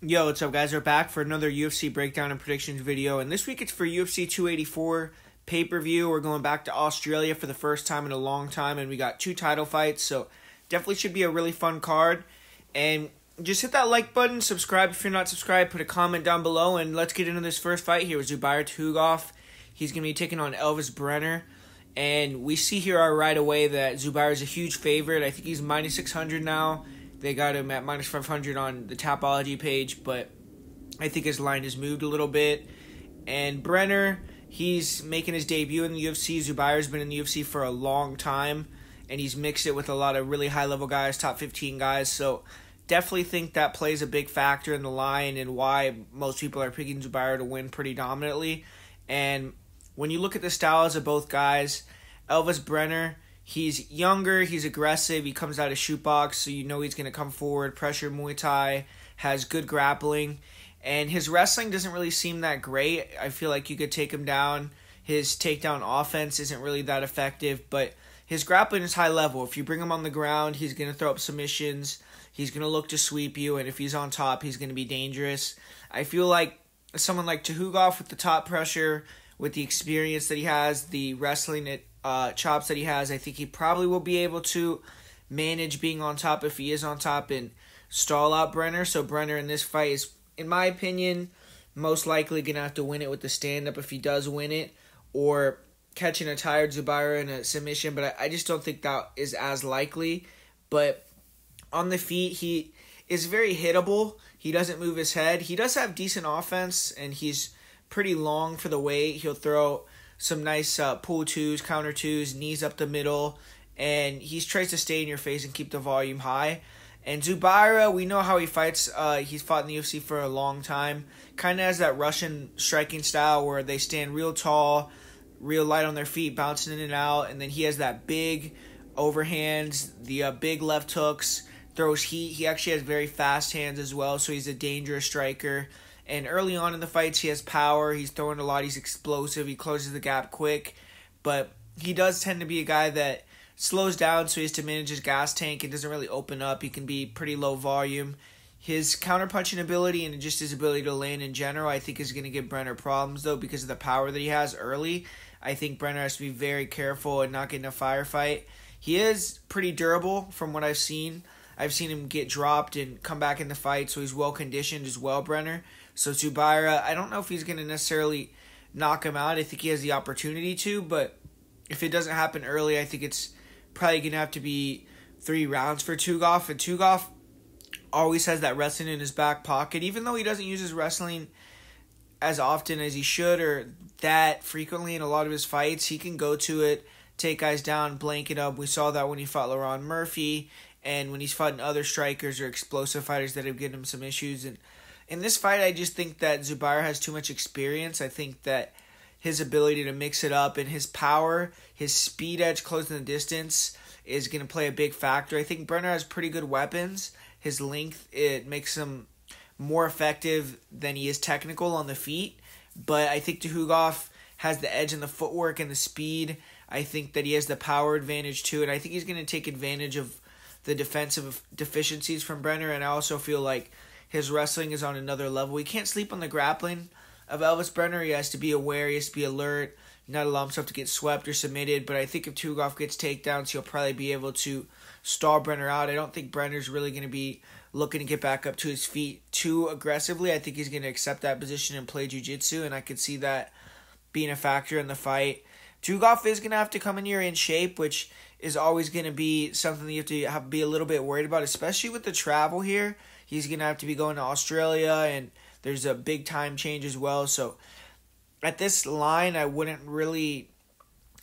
Yo, what's up, guys? We're back for another UFC breakdown and predictions video, and this week it's for UFC 284 pay per view. We're going back to Australia for the first time in a long time, and we got two title fights, so definitely should be a really fun card. And just hit that like button, subscribe if you're not subscribed, put a comment down below, and let's get into this first fight here with Zubair Tukhugov. He's going to be taking on Elvis Brenner. And we see here right away that Zubair is a huge favorite. I think he's minus 600 now. They got him at minus 500 on the Tapology page, but I think his line has moved a little bit. And Brenner, he's making his debut in the UFC. Zubair's been in the UFC for a long time, and he's mixed it with a lot of really high level guys, top 15 guys. So definitely think that plays a big factor in the line and why most people are picking Zubair to win pretty dominantly. And when you look at the styles of both guys, Elvis Brenner, he's younger, he's aggressive, he comes out of Chute Boxe, so you know he's going to come forward, pressure Muay Thai, has good grappling, and his wrestling doesn't really seem that great. I feel like you could take him down. His takedown offense isn't really that effective, but his grappling is high level. If you bring him on the ground, he's going to throw up submissions. He's going to look to sweep you, and if he's on top, he's going to be dangerous. I feel like someone like Tukhugov with the top pressure with the experience that he has, the wrestling uh, chops that he has, I think he probably will be able to manage being on top if he is on top and stall out Brenner. So Brenner in this fight is, in my opinion, most likely gonna have to win it with the stand up if he does win it, or catching a tired Zubair in a submission. But I, I just don't think that is as likely. But on the feet, he is very hittable. He doesn't move his head. He does have decent offense, and he's pretty long for the weight. He'll throw some nice uh, pull twos, counter twos, knees up the middle, and he tries to stay in your face and keep the volume high. And Zubaira, we know how he fights. Uh, he's fought in the UFC for a long time. Kind of has that Russian striking style where they stand real tall, real light on their feet, bouncing in and out. And then he has that big overhands, the uh, big left hooks, throws heat. He actually has very fast hands as well, so he's a dangerous striker. And early on in the fights, he has power. He's throwing a lot. He's explosive. He closes the gap quick. But he does tend to be a guy that slows down, so he has to manage his gas tank and doesn't really open up. He can be pretty low volume. His counterpunching ability and just his ability to land in general, I think, is going to give Brenner problems, though, because of the power that he has early. I think Brenner has to be very careful and not get in a firefight. He is pretty durable from what I've seen. I've seen him get dropped and come back in the fight, so he's well conditioned as well, Brenner. So Zubaira, I don't know if he's going to necessarily knock him out. I think he has the opportunity to, but if it doesn't happen early, I think it's probably going to have to be three rounds for Tugoff. And Tugoff always has that wrestling in his back pocket, even though he doesn't use his wrestling as often as he should or that frequently in a lot of his fights. He can go to it, take guys down, blank it up. We saw that when he fought Lerone Murphy and when he's fighting other strikers or explosive fighters that have given him some issues. And in this fight, I just think that Zubair has too much experience. I think that his ability to mix it up and his power, his speed edge closing the distance is going to play a big factor. I think Brenner has pretty good weapons. His length it makes him more effective than he is technical on the feet, but I think Tukhugov has the edge in the footwork and the speed. I think that he has the power advantage too, and I think he's going to take advantage of the defensive deficiencies from Brenner. And I also feel like his wrestling is on another level. He can't sleep on the grappling of Elvis Brenner. He has to be aware, he has to be alert, not allow himself to get swept or submitted. But I think if Tugoff gets takedowns, he'll probably be able to stall Brenner out. I don't think Brenner's really going to be looking to get back up to his feet too aggressively. I think he's going to accept that position and play jiu-jitsu, and I could see that being a factor in the fight. Tugoff is going to have to come in here in shape, which is always going to be something that you have to have, be a little bit worried about, especially with the travel here he's going to have to be going to Australia, and there's a big time change as well. So at this line, I wouldn't really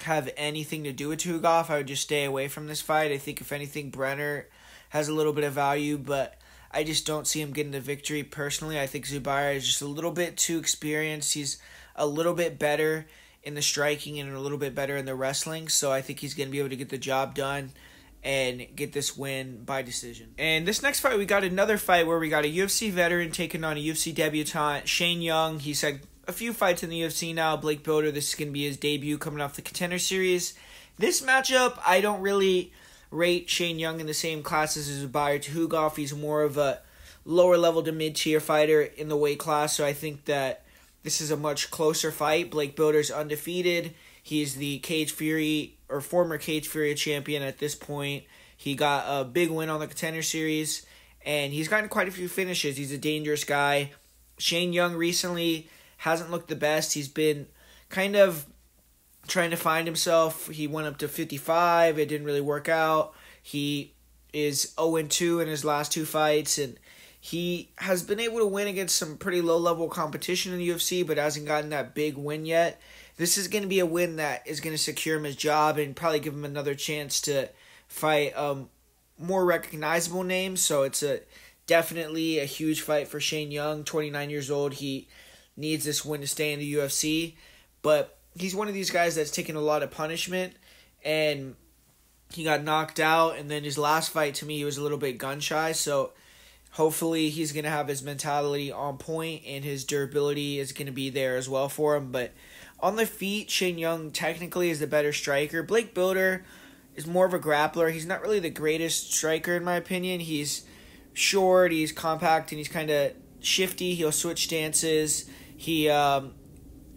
have anything to do with Tukhugov. I would just stay away from this fight. I think if anything, Brenner has a little bit of value, but I just don't see him getting the victory personally. I think Zubair is just a little bit too experienced. He's a little bit better in the striking and a little bit better in the wrestling, so I think he's going to be able to get the job done and get this win by decision. And this next fight, we got another fight where we got a UFC veteran taking on a UFC debutant, Shane Young. He's had a few fights in the UFC now. Blake Bilder, this is going to be his debut coming off the Contender Series. This matchup, I don't really rate Shane Young in the same class as Zubair Tukhugov. He's more of a lower level to mid tier fighter in the weight class. So I think that this is a much closer fight. Blake Bilder's undefeated. He's the Cage Fury or former Cage Fury champion at this point. He got a big win on the Contender Series, and he's gotten quite a few finishes. He's a dangerous guy. Shane Young recently hasn't looked the best. He's been kind of trying to find himself. He went up to 55. It didn't really work out. He is 0 2 in his last two fights, and he has been able to win against some pretty low level competition in the UFC, but hasn't gotten that big win yet. This is going to be a win that is going to secure him his job and probably give him another chance to fight um, more recognizable names. So it's a definitely a huge fight for Shane Young, 29 years old. He needs this win to stay in the UFC, but he's one of these guys that's taken a lot of punishment and he got knocked out and then his last fight to me he was a little bit gun shy so hopefully he's going to have his mentality on point and his durability is going to be there as well for him. But on the feet, Shane Young technically is the better striker. Blake Bilder is more of a grappler. He's not really the greatest striker in my opinion. He's short, he's compact, and he's kind of shifty. He'll switch stances. He um,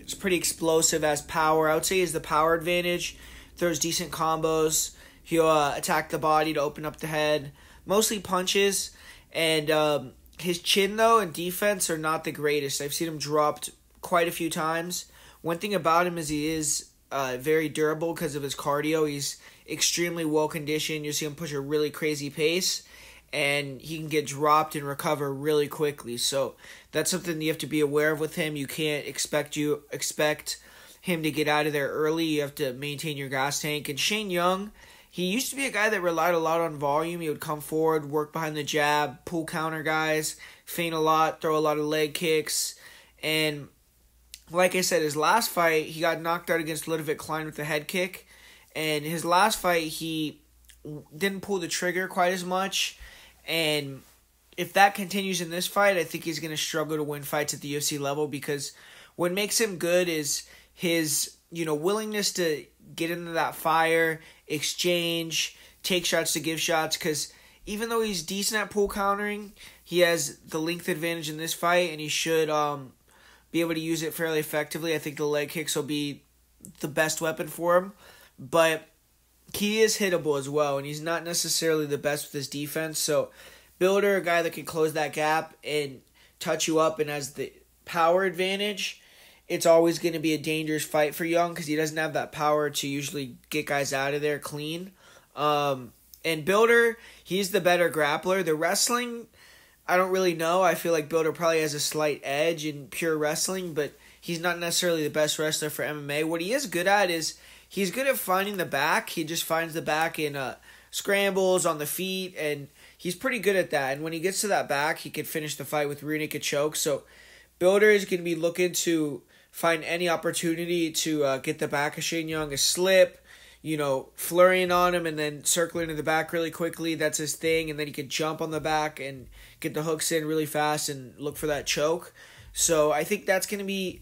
is pretty explosive as power. I would say is the power advantage. Throws decent combos. He'll uh, attack the body to open up the head. Mostly punches and um, his chin, though, and defense are not the greatest. I've seen him dropped quite a few times. One thing about him is he is uh, very durable because of his cardio. He's extremely well conditioned. You see him push a really crazy pace, and he can get dropped and recover really quickly. So that's something you have to be aware of with him. You can't expect you expect him to get out of there early. You have to maintain your gas tank. And Shane Young he used to be a guy that relied a lot on volume. He would come forward, work behind the jab, pull counter guys, feint a lot, throw a lot of leg kicks. And like I said, his last fight, he got knocked out against Ludovit Klein with a head kick. And his last fight, he didn't pull the trigger quite as much. And if that continues in this fight, I think he's going to struggle to win fights at the UFC level because what makes him good is his, you know, willingness to get into that fire, exchange, take shots to give shots. Because even though he's decent at pull countering, he has the length advantage in this fight, and he should um, be able to use it fairly effectively. I think the leg kicks will be the best weapon for him, but he is hittable as well, and he's not necessarily the best with his defense. So, Bilder, a guy that can close that gap and touch you up and has the power advantage it's always going to be a dangerous fight for Young because he doesn't have that power to usually get guys out of there clean. Um, and Bilder, he's the better grappler. The wrestling, I don't really know. I feel like Bilder probably has a slight edge in pure wrestling, but he's not necessarily the best wrestler for MMA. What he is good at is he's good at finding the back. He just finds the back in uh, scrambles on the feet, and he's pretty good at that. And when he gets to that back, he can finish the fight with rear choke. So Bilder is going to be looking to find any opportunity to uh, get the back of Shane Young, a slip, you know, flurrying on him and then circling to the back really quickly. That's his thing. And then he can jump on the back and get the hooks in really fast and look for that choke. So I think that's going to be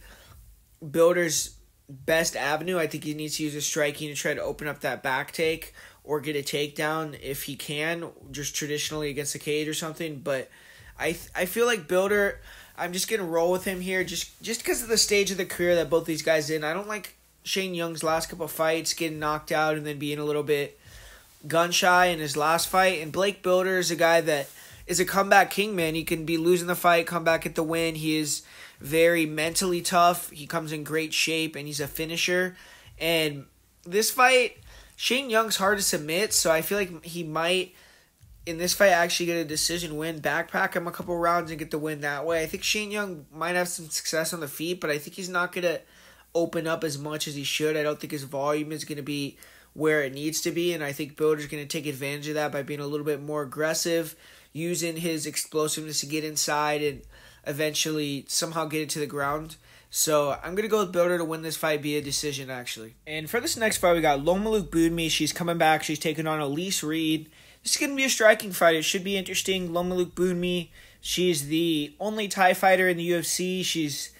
Bilder's best avenue. I think he needs to use his striking to try to open up that back take or get a takedown if he can, just traditionally against the cage or something. But I I feel like Bilder. I'm just gonna roll with him here, just just because of the stage of the career that both these guys in. I don't like Shane Young's last couple fights getting knocked out and then being a little bit gun shy in his last fight. And Blake Bilder is a guy that is a comeback king, man. He can be losing the fight, come back at the win. He is very mentally tough. He comes in great shape, and he's a finisher. And this fight, Shane Young's hard to submit, so I feel like he might in this fight actually get a decision win, backpack him a couple rounds and get the win that way. I think Shane Young might have some success on the feet, but I think he's not gonna open up as much as he should. I don't think his volume is gonna be where it needs to be, and I think Bilder's gonna take advantage of that by being a little bit more aggressive, using his explosiveness to get inside and eventually somehow get it to the ground. So I'm gonna go with Bilder to win this fight via decision, actually. And for this next fight, we got Loma Lookboonmee. She's coming back. She's taking on Elise Reed. This is going to be a striking fight. It should be interesting. Loma Lookboonmee, she's the only Thai fighter in the UFC. She's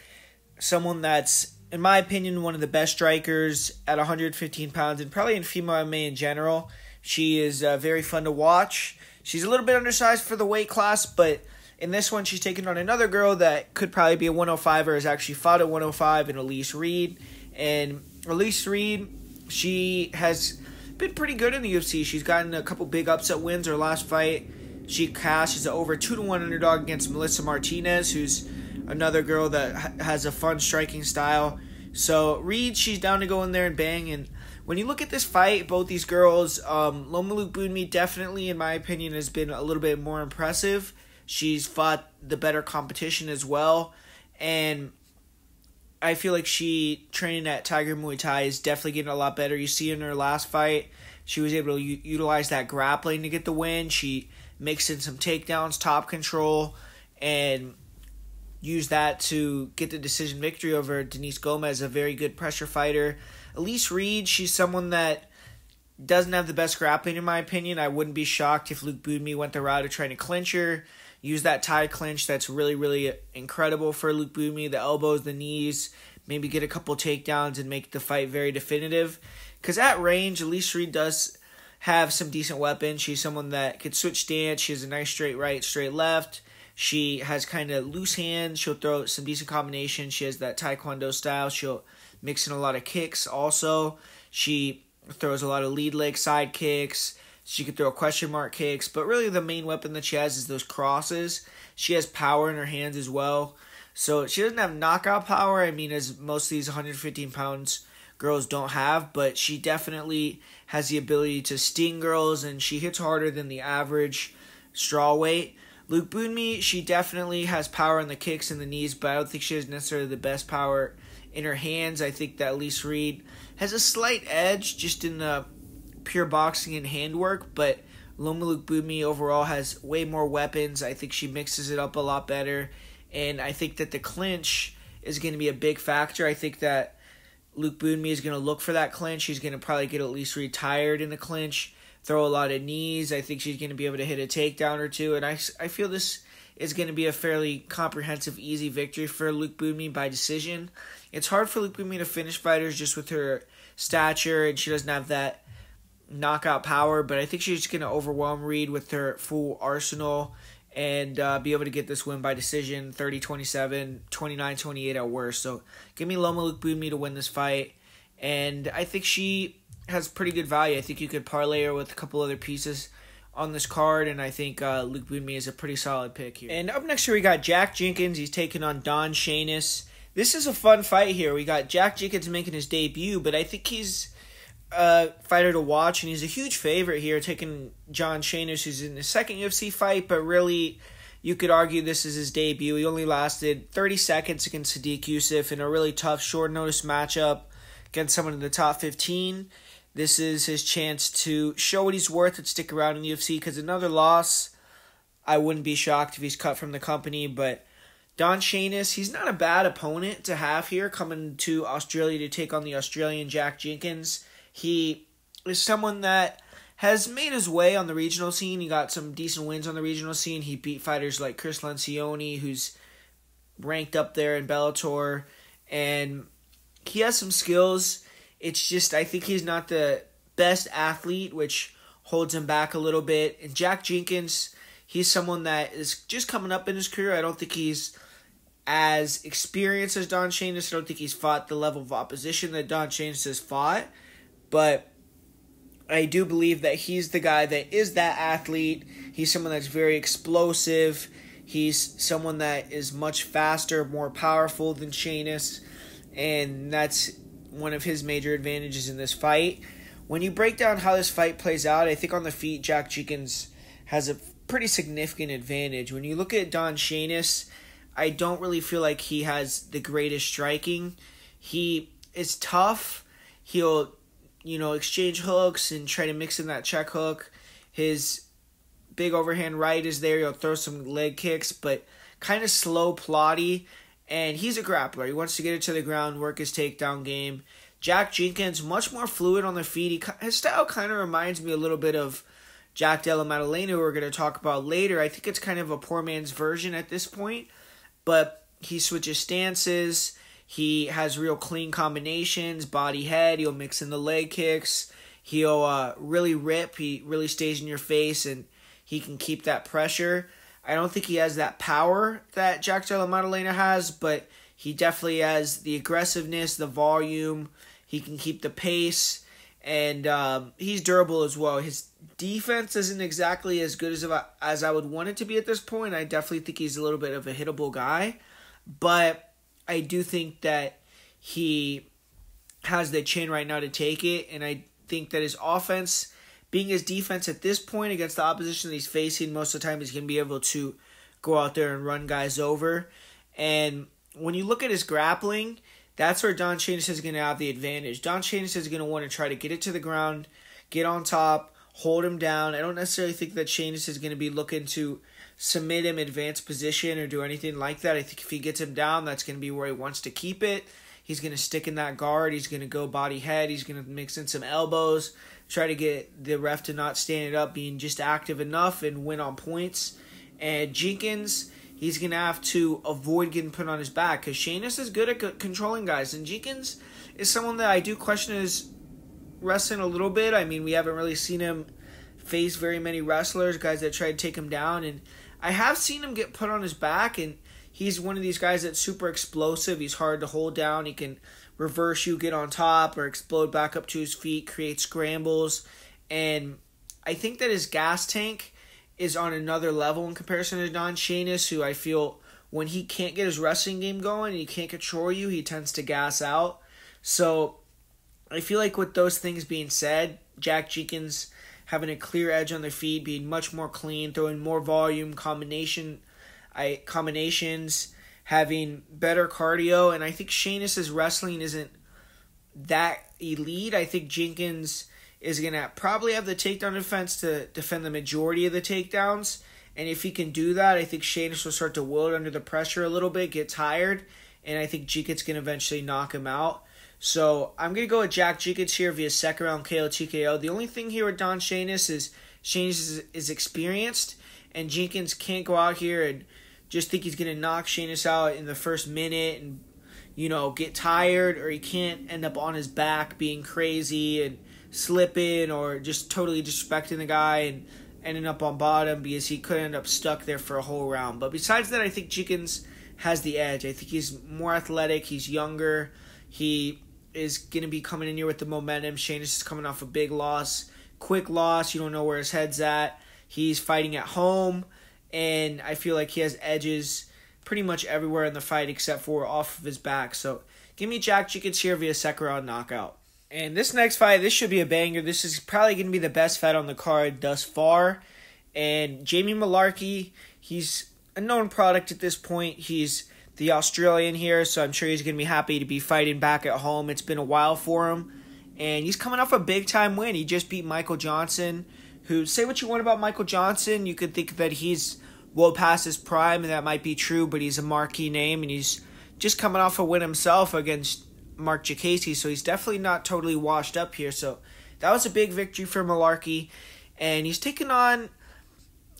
someone that's, in my opinion, one of the best strikers at 115 pounds and probably in female MMA in general. She is uh, very fun to watch. She's a little bit undersized for the weight class, but In this one, she's taking on another girl that could probably be a 105 or has actually fought at 105 in Elise Reed. And Elise Reed, she has been pretty good in the UFC. She's gotten a couple big upset wins. Her last fight, she cashed as an over 2 to 1 underdog against Melissa Martinez, who's another girl that has a fun striking style. So Reed, she's down to go in there and bang. And when you look at this fight, both these girls, um, Loma Lookboonmee definitely, in my opinion, has been a little bit more impressive. She's fought the better competition as well, and I feel like she training at Tiger Muay Thai is definitely getting a lot better. You see in her last fight, she was able to utilize that grappling to get the win. She mixed in some takedowns, top control, and used that to get the decision victory over Denise Gomes, a very good pressure fighter. Elise Reed, she's someone that doesn't have the best grappling in my opinion. I wouldn't be shocked if Lookboonmee went the route of trying to clinch her use that Thai clinch that's really, really incredible for Lookboonmee. The elbows, the knees, maybe get a couple takedowns and make the fight very definitive. Because at range, Elise Reed does have some decent weapons. She's someone that could switch stance. She has a nice straight right, straight left. She has kind of loose hands. She'll throw some decent combinations. She has that taekwondo style. She'll mix in a lot of kicks also. She throws a lot of lead leg side kicks. She could throw question mark kicks, but really the main weapon that she has is those crosses. She has power in her hands as well. So she doesn't have knockout power, I mean, as most of these 115 pounds girls don't have, but she definitely has the ability to sting girls and she hits harder than the average straw weight. Lookboonmee, she definitely has power in the kicks and the knees, but I don't think she has necessarily the best power in her hands. I think that Elise Reed has a slight edge just in the pure boxing and handwork, but Loma Lookboonmee overall has way more weapons. I think she mixes it up a lot better, and I think that the clinch is going to be a big factor. I think that Lookboonmee is going to look for that clinch. She's going to probably get Elise Reed tied in the clinch, throw a lot of knees. I think she's going to be able to hit a takedown or two, and I, I feel this is going to be a fairly comprehensive, easy victory for Lookboonmee by decision. It's hard for Lookboonmee to finish fighters just with her stature, and she doesn't have that knockout power, but I think she's going to overwhelm Reed with her full arsenal and uh, be able to get this win by decision 30 27, 29 28 at worst. So give me Loma Lookboonmee to win this fight. And I think she has pretty good value. I think you could parlay her with a couple other pieces on this card, and I think uh, Lookboonmee is a pretty solid pick here. And up next here, we got Jack Jenkins. He's taking on Don Shainis. This is a fun fight here. We got Jack Jenkins making his debut, but I think he's a fighter to watch, and he's a huge favorite here, taking Don Shainis, who's in his second UFC fight, but really, you could argue this is his debut. He only lasted 30 seconds against Sodiq Yusuff in a really tough, short notice matchup against someone in the top 15. This is his chance to show what he's worth and stick around in the UFC because another loss, I wouldn't be shocked if he's cut from the company, but. Don Shainis, he's not a bad opponent to have here coming to Australia to take on the Australian Jack Jenkins. He is someone that has made his way on the regional scene. He got some decent wins on the regional scene. He beat fighters like Chris Lencioni, who's ranked up there in Bellator, and he has some skills. It's just I think he's not the best athlete, which holds him back a little bit. And Jack Jenkins, he's someone that is just coming up in his career. I don't think he's as experienced as Don Shainis. I don't think he's fought the level of opposition that Don Shainis has fought but I do believe that he's the guy that is that athlete. He's someone that's very explosive. He's someone that is much faster, more powerful than Shainis, and that's one of his major advantages in this fight. When you break down how this fight plays out, I think on the feet, Jack Jenkins has a pretty significant advantage. When you look at Don Shainis, I don't really feel like he has the greatest striking. He is tough. He'll you know, exchange hooks and try to mix in that check hook. His big overhand right is there. He'll throw some leg kicks, but kind of slow, plotty. And he's a grappler. He wants to get it to the ground, work his takedown game. Jack Jenkins, much more fluid on the feet. He, his style kind of reminds me a little bit of Jack Della Maddalena, who we're going to talk about later. I think it's kind of a poor man's version at this point, but he switches stances. He has real clean combinations, body head. He'll mix in the leg kicks. He'll uh, really rip. He really stays in your face and he can keep that pressure. I don't think he has that power that Jack Della Maddalena has, but he definitely has the aggressiveness, the volume. He can keep the pace, and um, he's durable as well. His defense isn't exactly as good as as I would want it to be at this point. I definitely think he's a little bit of a hittable guy, but I do think that he has the chin right now to take it, and I think that his offense, being his defense at this point against the opposition that he's facing, most of the time he's going to be able to go out there and run guys over. And when you look at his grappling, that's where Don Shainis is going to have the advantage. Don Shainis is going to want to try to get it to the ground, get on top, hold him down. I don't necessarily think that Shainis is going to be looking to submit him advanced position or do anything like that. I think if he gets him down, that's going to be where he wants to keep it. He's going to stick in that guard. He's going to go body head. He's going to mix in some elbows, try to get the ref to not stand it up, being just active enough and win on points. And Jenkins, he's going to have to avoid getting put on his back because Shainis is good at controlling guys. And Jenkins is someone that I do question his wrestling a little bit. I mean, we haven't really seen him face very many wrestlers, guys that try to take him down. And I have seen him get put on his back and he's one of these guys that's super explosive. He's hard to hold down. He can reverse you, get on top, or explode back up to his feet, create scrambles. And I think that his gas tank is on another level in comparison to Don Shainis, who I feel when he can't get his wrestling game going and he can't control you, he tends to gas out. So I feel like with those things being said, Jack Jenkins having a clear edge on their feet, being much more clean, throwing more volume, combination I combinations, having better cardio, and I think Shainis's wrestling isn't that elite. I think Jenkins is gonna probably have the takedown defense to defend the majority of the takedowns. And if he can do that, I think Shainis will start to wilt under the pressure a little bit, get tired, and I think Jenkins can eventually knock him out. So I'm gonna go with Jack Jenkins here via second round KO TKO. The only thing here with Don Shainis is Shainis is, is experienced, and Jenkins can't go out here and just think he's going to knock Shainis out in the first minute and, you know, get tired, or he can't end up on his back being crazy and slipping or just totally disrespecting the guy and ending up on bottom because he could end up stuck there for a whole round. But besides that, I think Jenkins has the edge. I think he's more athletic, he's younger, he is going to be coming in here with the momentum. Shainis is coming off a big loss, quick loss, you don't know where his head's at. He's fighting at home and I feel like he has edges pretty much everywhere in the fight except for off of his back. So give me Jack Jenkins here via second round knockout. And this next fight, this should be a banger. This is probably going to be the best fight on the card thus far. And Jamie Mullarkey, he's a known product at this point. He's the Australian here, so I'm sure he's going to be happy to be fighting back at home. It's been a while for him. And he's coming off a big time win. He just beat Michael Johnson who say what you want about Michael Johnson, you could think that he's well past his prime, and that might be true, but he's a marquee name, and he's just coming off a win himself against Marc Diakiese, so he's definitely not totally washed up here. So that was a big victory for Mullarkey, and he's taking on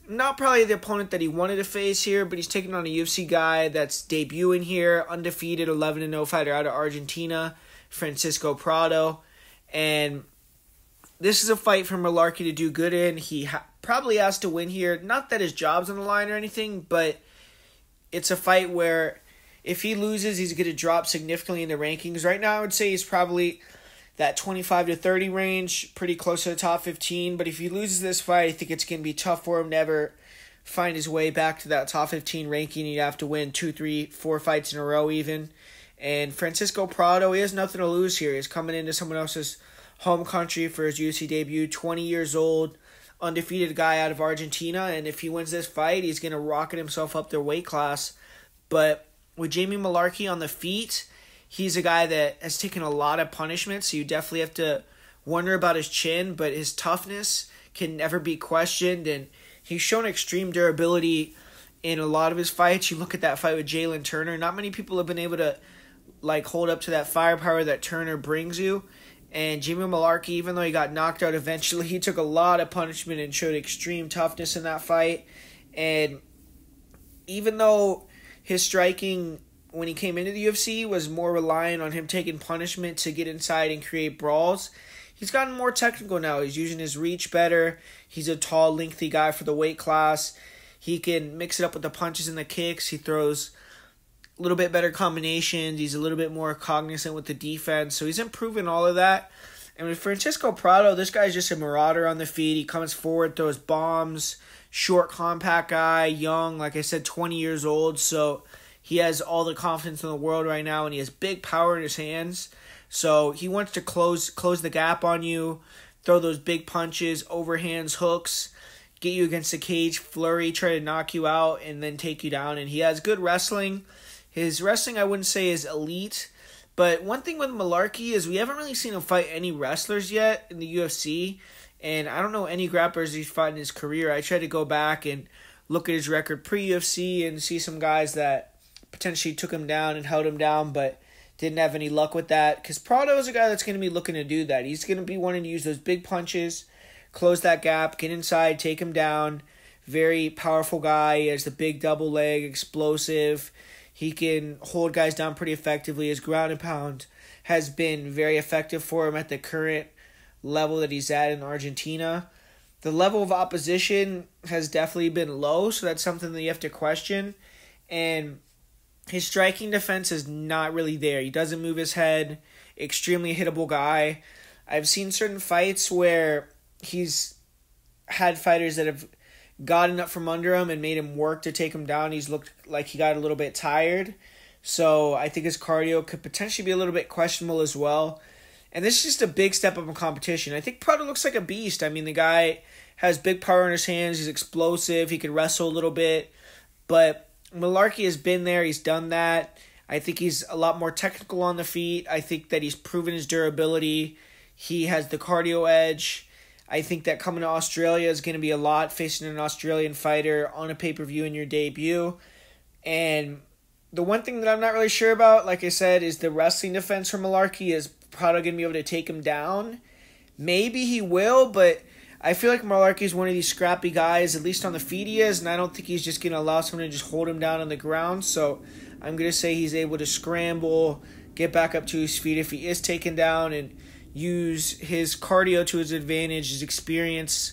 not probably the opponent that he wanted to face here, but he's taking on a UFC guy that's debuting here, undefeated 11 0 fighter out of Argentina, Francisco Prado, and this is a fight for Mullarkey to do good in. He ha- probably has to win here. Not that his job's on the line or anything, but it's a fight where if he loses, he's going to drop significantly in the rankings. Right now, I would say he's probably that 25 to 30 range, pretty close to the top 15. But if he loses this fight, I think it's going to be tough for him to ever find his way back to that top 15 ranking. He'd have to win two, three, four fights in a row, even. And Francisco Prado, he has nothing to lose here. He's coming into someone else's home country for his UFC debut. 20 years old, undefeated guy out of Argentina, and if he wins this fight, he's going to rocket himself up their weight class. But with Jamie Mullarkey on the feet, he's a guy that has taken a lot of punishment, so you definitely have to wonder about his chin, but his toughness can never be questioned, and he's shown extreme durability in a lot of his fights. You look at that fight with Jalen Turner, not many people have been able to like hold up to that firepower that Turner brings you. And Jimmy Mullarkey, even though he got knocked out eventually, he took a lot of punishment and showed extreme toughness in that fight. And even though his striking when he came into the UFC was more reliant on him taking punishment to get inside and create brawls, he's gotten more technical now. He's using his reach better. He's a tall, lengthy guy for the weight class. He can mix it up with the punches and the kicks. He throws a little bit better combinations. He's a little bit more cognizant with the defense. So he's improving all of that. And with Francisco Prado, this guy's just a marauder on the feet. He comes forward, throws bombs, short, compact guy, young, like I said, 20 years old. So he has all the confidence in the world right now, and he has big power in his hands. So he wants to close close the gap on you, throw those big punches, overhands, hooks, get you against the cage, flurry, try to knock you out, and then take you down. And he has good wrestling. His wrestling, I wouldn't say, is elite. But one thing with Mullarkey is we haven't really seen him fight any wrestlers yet in the UFC. And I don't know any grapplers he's fought in his career. I tried to go back and look at his record pre UFC and see some guys that potentially took him down and held him down, but didn't have any luck with that. Because Prado is a guy that's going to be looking to do that. He's going to be wanting to use those big punches, close that gap, get inside, take him down. Very powerful guy. He has the big double leg, explosive. He can hold guys down pretty effectively. His ground and pound has been very effective for him at the current level that he's at in Argentina. The level of opposition has definitely been low, so that's something that you have to question. And his striking defense is not really there. He doesn't move his head. Extremely hittable guy. I've seen certain fights where he's had fighters that have gotten up from under him and made him work to take him down. He's looked like he got a little bit tired. So I think his cardio could potentially be a little bit questionable as well. And this is just a big step up in competition. I think Prado looks like a beast. I mean, the guy has big power in his hands. He's explosive. He can wrestle a little bit. But Mullarkey has been there. He's done that. I think he's a lot more technical on the feet. I think that he's proven his durability. He has the cardio edge. I think that coming to Australia is going to be a lot facing an Australian fighter on a pay per view in your debut. And the one thing that I'm not really sure about, like I said, is the wrestling defense for Mullarkey is probably going to be able to take him down. Maybe he will, but I feel like Mullarkey is one of these scrappy guys, at least on the feet he is, and I don't think he's just going to allow someone to just hold him down on the ground. So I'm going to say he's able to scramble, get back up to his feet if he is taken down, and use his cardio to his advantage, his experience.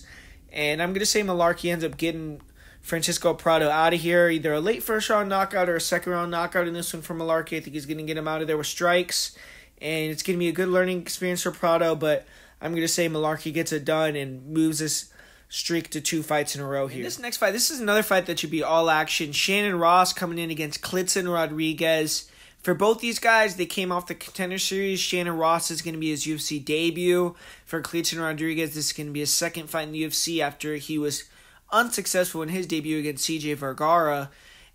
And I'm going to say Mullarkey ends up getting Francisco Prado out of here, either a late first round knockout or a second round knockout in this one for Mullarkey. I think he's going to get him out of there with strikes. And it's going to be a good learning experience for Prado, but I'm going to say Mullarkey gets it done and moves this streak to two fights in a row here. And this next fight, this is another fight that should be all action. Shannon Ross coming in against Kleydson Rodriguez. For both these guys, they came off the contender series. Shannon Ross is going to be his UFC debut. For Kleydson Rodriguez, this is going to be his second fight in the UFC after he was unsuccessful in his debut against CJ Vergara.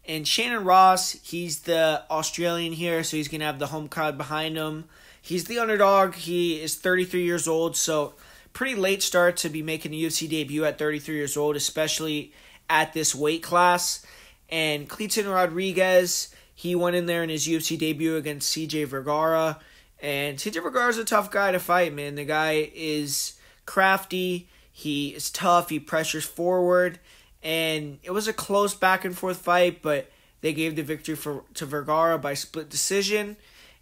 And Shannon Ross, he's the Australian here, so he's going to have the home crowd behind him. He's the underdog. He is 33 years old, so pretty late start to be making a UFC debut at 33 years old, especially at this weight class. And Kleydson Rodriguez, he went in there in his UFC debut against CJ Vergara. And CJ Vergara's a tough guy to fight, man. The guy is crafty, he is tough, he pressures forward. And it was a close back and forth fight, but they gave the victory for to Vergara by split decision.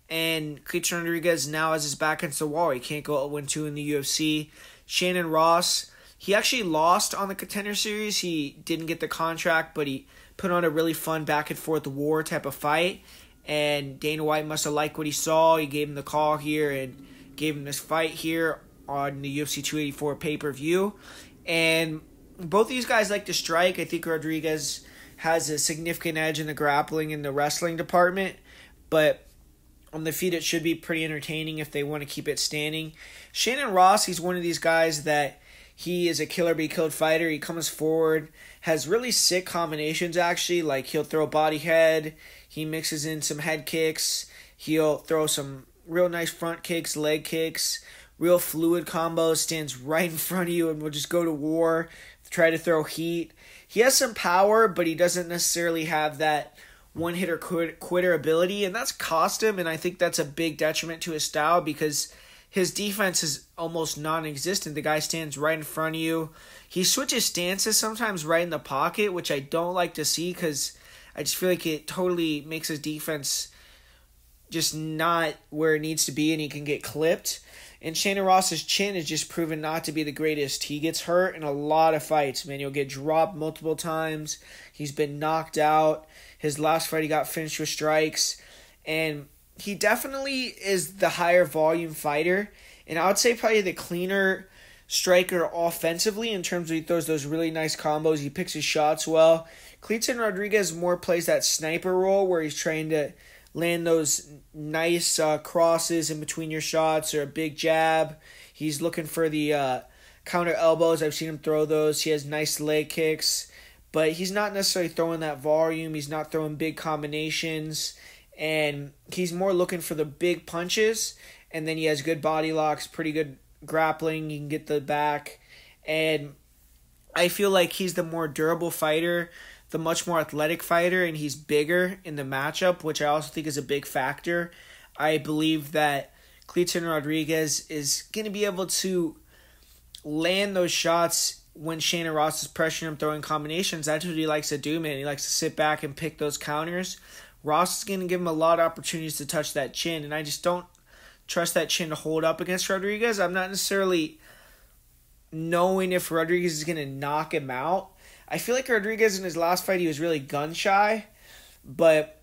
And Kleydson Rodriguez now has his back against the wall. He can't go 0 2 in the UFC. Shannon Ross, he actually lost on the contender series. He didn't get the contract, but he put on a really fun back and forth war type of fight. And Dana White must have liked what he saw. He gave him the call here and gave him this fight here on the UFC 284 pay per view. And both these guys like to strike. I think Rodriguez has a significant edge in the grappling and the wrestling department, but on the feet it should be pretty entertaining if they want to keep it standing. Shannon Ross, he's one of these guys that he is a killer be killed fighter. He comes forward, has really sick combinations actually. Like he'll throw body head, he mixes in some head kicks, he'll throw some real nice front kicks, leg kicks, real fluid combos, stands right in front of you and will just go to war, try to throw heat. He has some power, but he doesn't necessarily have that one hitter quitter ability, and that's cost him. And I think that's a big detriment to his style because his defense is almost non-existent. The guy stands right in front of you. He switches stances sometimes right in the pocket, which I don't like to see because I just feel like it totally makes his defense just not where it needs to be, and he can get clipped. And Shannon Ross's chin is just proven not to be the greatest. He gets hurt in a lot of fights, man. He'll get dropped multiple times. He's been knocked out. His last fight, he got finished with strikes. And he definitely is the higher volume fighter. And I would say probably the cleaner striker offensively in terms of he throws those really nice combos. He picks his shots well. Kleydson Rodriguez more plays that sniper role where he's trying to land those nice uh, crosses in between your shots or a big jab. He's looking for the uh, counter elbows. I've seen him throw those. He has nice leg kicks, but he's not necessarily throwing that volume. He's not throwing big combinations, and he's more looking for the big punches. And then he has good body locks, pretty good grappling. You can get the back, and I feel like he's the more durable fighter the much more athletic fighter and he's bigger in the matchup, which I also think is a big factor. I believe that Kleydson Rodriguez is going to be able to land those shots when Shannon Ross is pressuring him throwing combinations. That's what he likes to do, man. He likes to sit back and pick those counters. Ross is going to give him a lot of opportunities to touch that chin, and I just don't trust that chin to hold up against Rodriguez. I'm not necessarily knowing if Rodriguez is going to knock him out. I feel like Rodriguez in his last fight he was really gun shy, but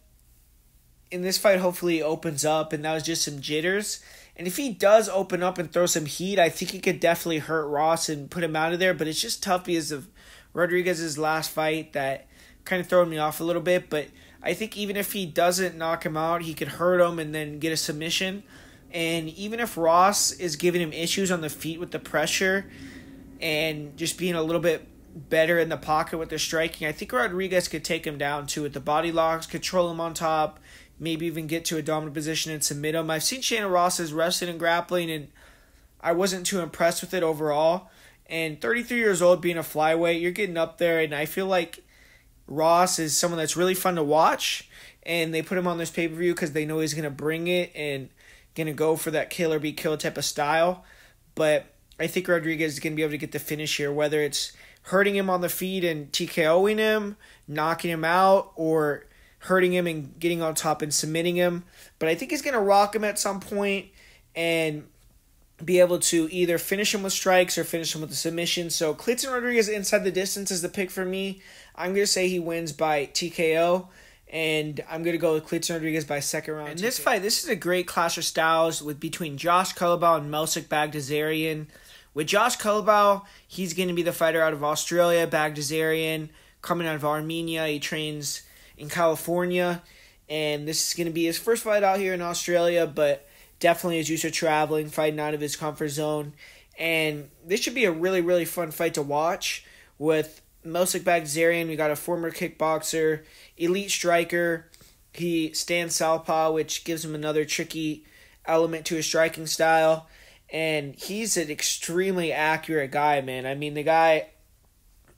in this fight hopefully he opens up and that was just some jitters. And if he does open up and throw some heat, I think he could definitely hurt Ross and put him out of there. But it's just tough because of Rodriguez's last fight that kind of throwing me off a little bit. But I think even if he doesn't knock him out, he could hurt him and then get a submission. And even if Ross is giving him issues on the feet with the pressure and just being a little bit better in the pocket with the striking. I think Rodriguez could take him down too with the body locks, control him on top, maybe even get to a dominant position and submit him. I've seen Shannon Ross's wrestling and grappling, and I wasn't too impressed with it overall. And 33 years old, being a flyweight, you're getting up there, and I feel like Ross is someone that's really fun to watch. And they put him on this pay per view because they know he's going to bring it and to go for that kill or be killed type of style. But I think Rodriguez is going to be able to get the finish here, whether it's hurting him on the feet and TKOing him, knocking him out, or hurting him and getting on top and submitting him. But I think he's going to rock him at some point and be able to either finish him with strikes or finish him with a submission. So Kleydson Rodriguez inside the distance is the pick for me. I'm going to say he wins by TKO. And I'm gonna go with Kleydson Rodriguez by second round. In this fight, this is a great clash of styles with between Josh Culibao and Melsik Baghdasaryan. With Josh Culibao, he's going to be the fighter out of Australia, Baghdasaryan, coming out of Armenia. He trains in California, and this is going to be his first fight out here in Australia, but definitely is used to traveling, fighting out of his comfort zone. And this should be a really, really fun fight to watch with Melsik Baghdasaryan. We got a former kickboxer, elite striker. He stands southpaw, which gives him another tricky element to his striking style and he's an extremely accurate guy, man. I mean, the guy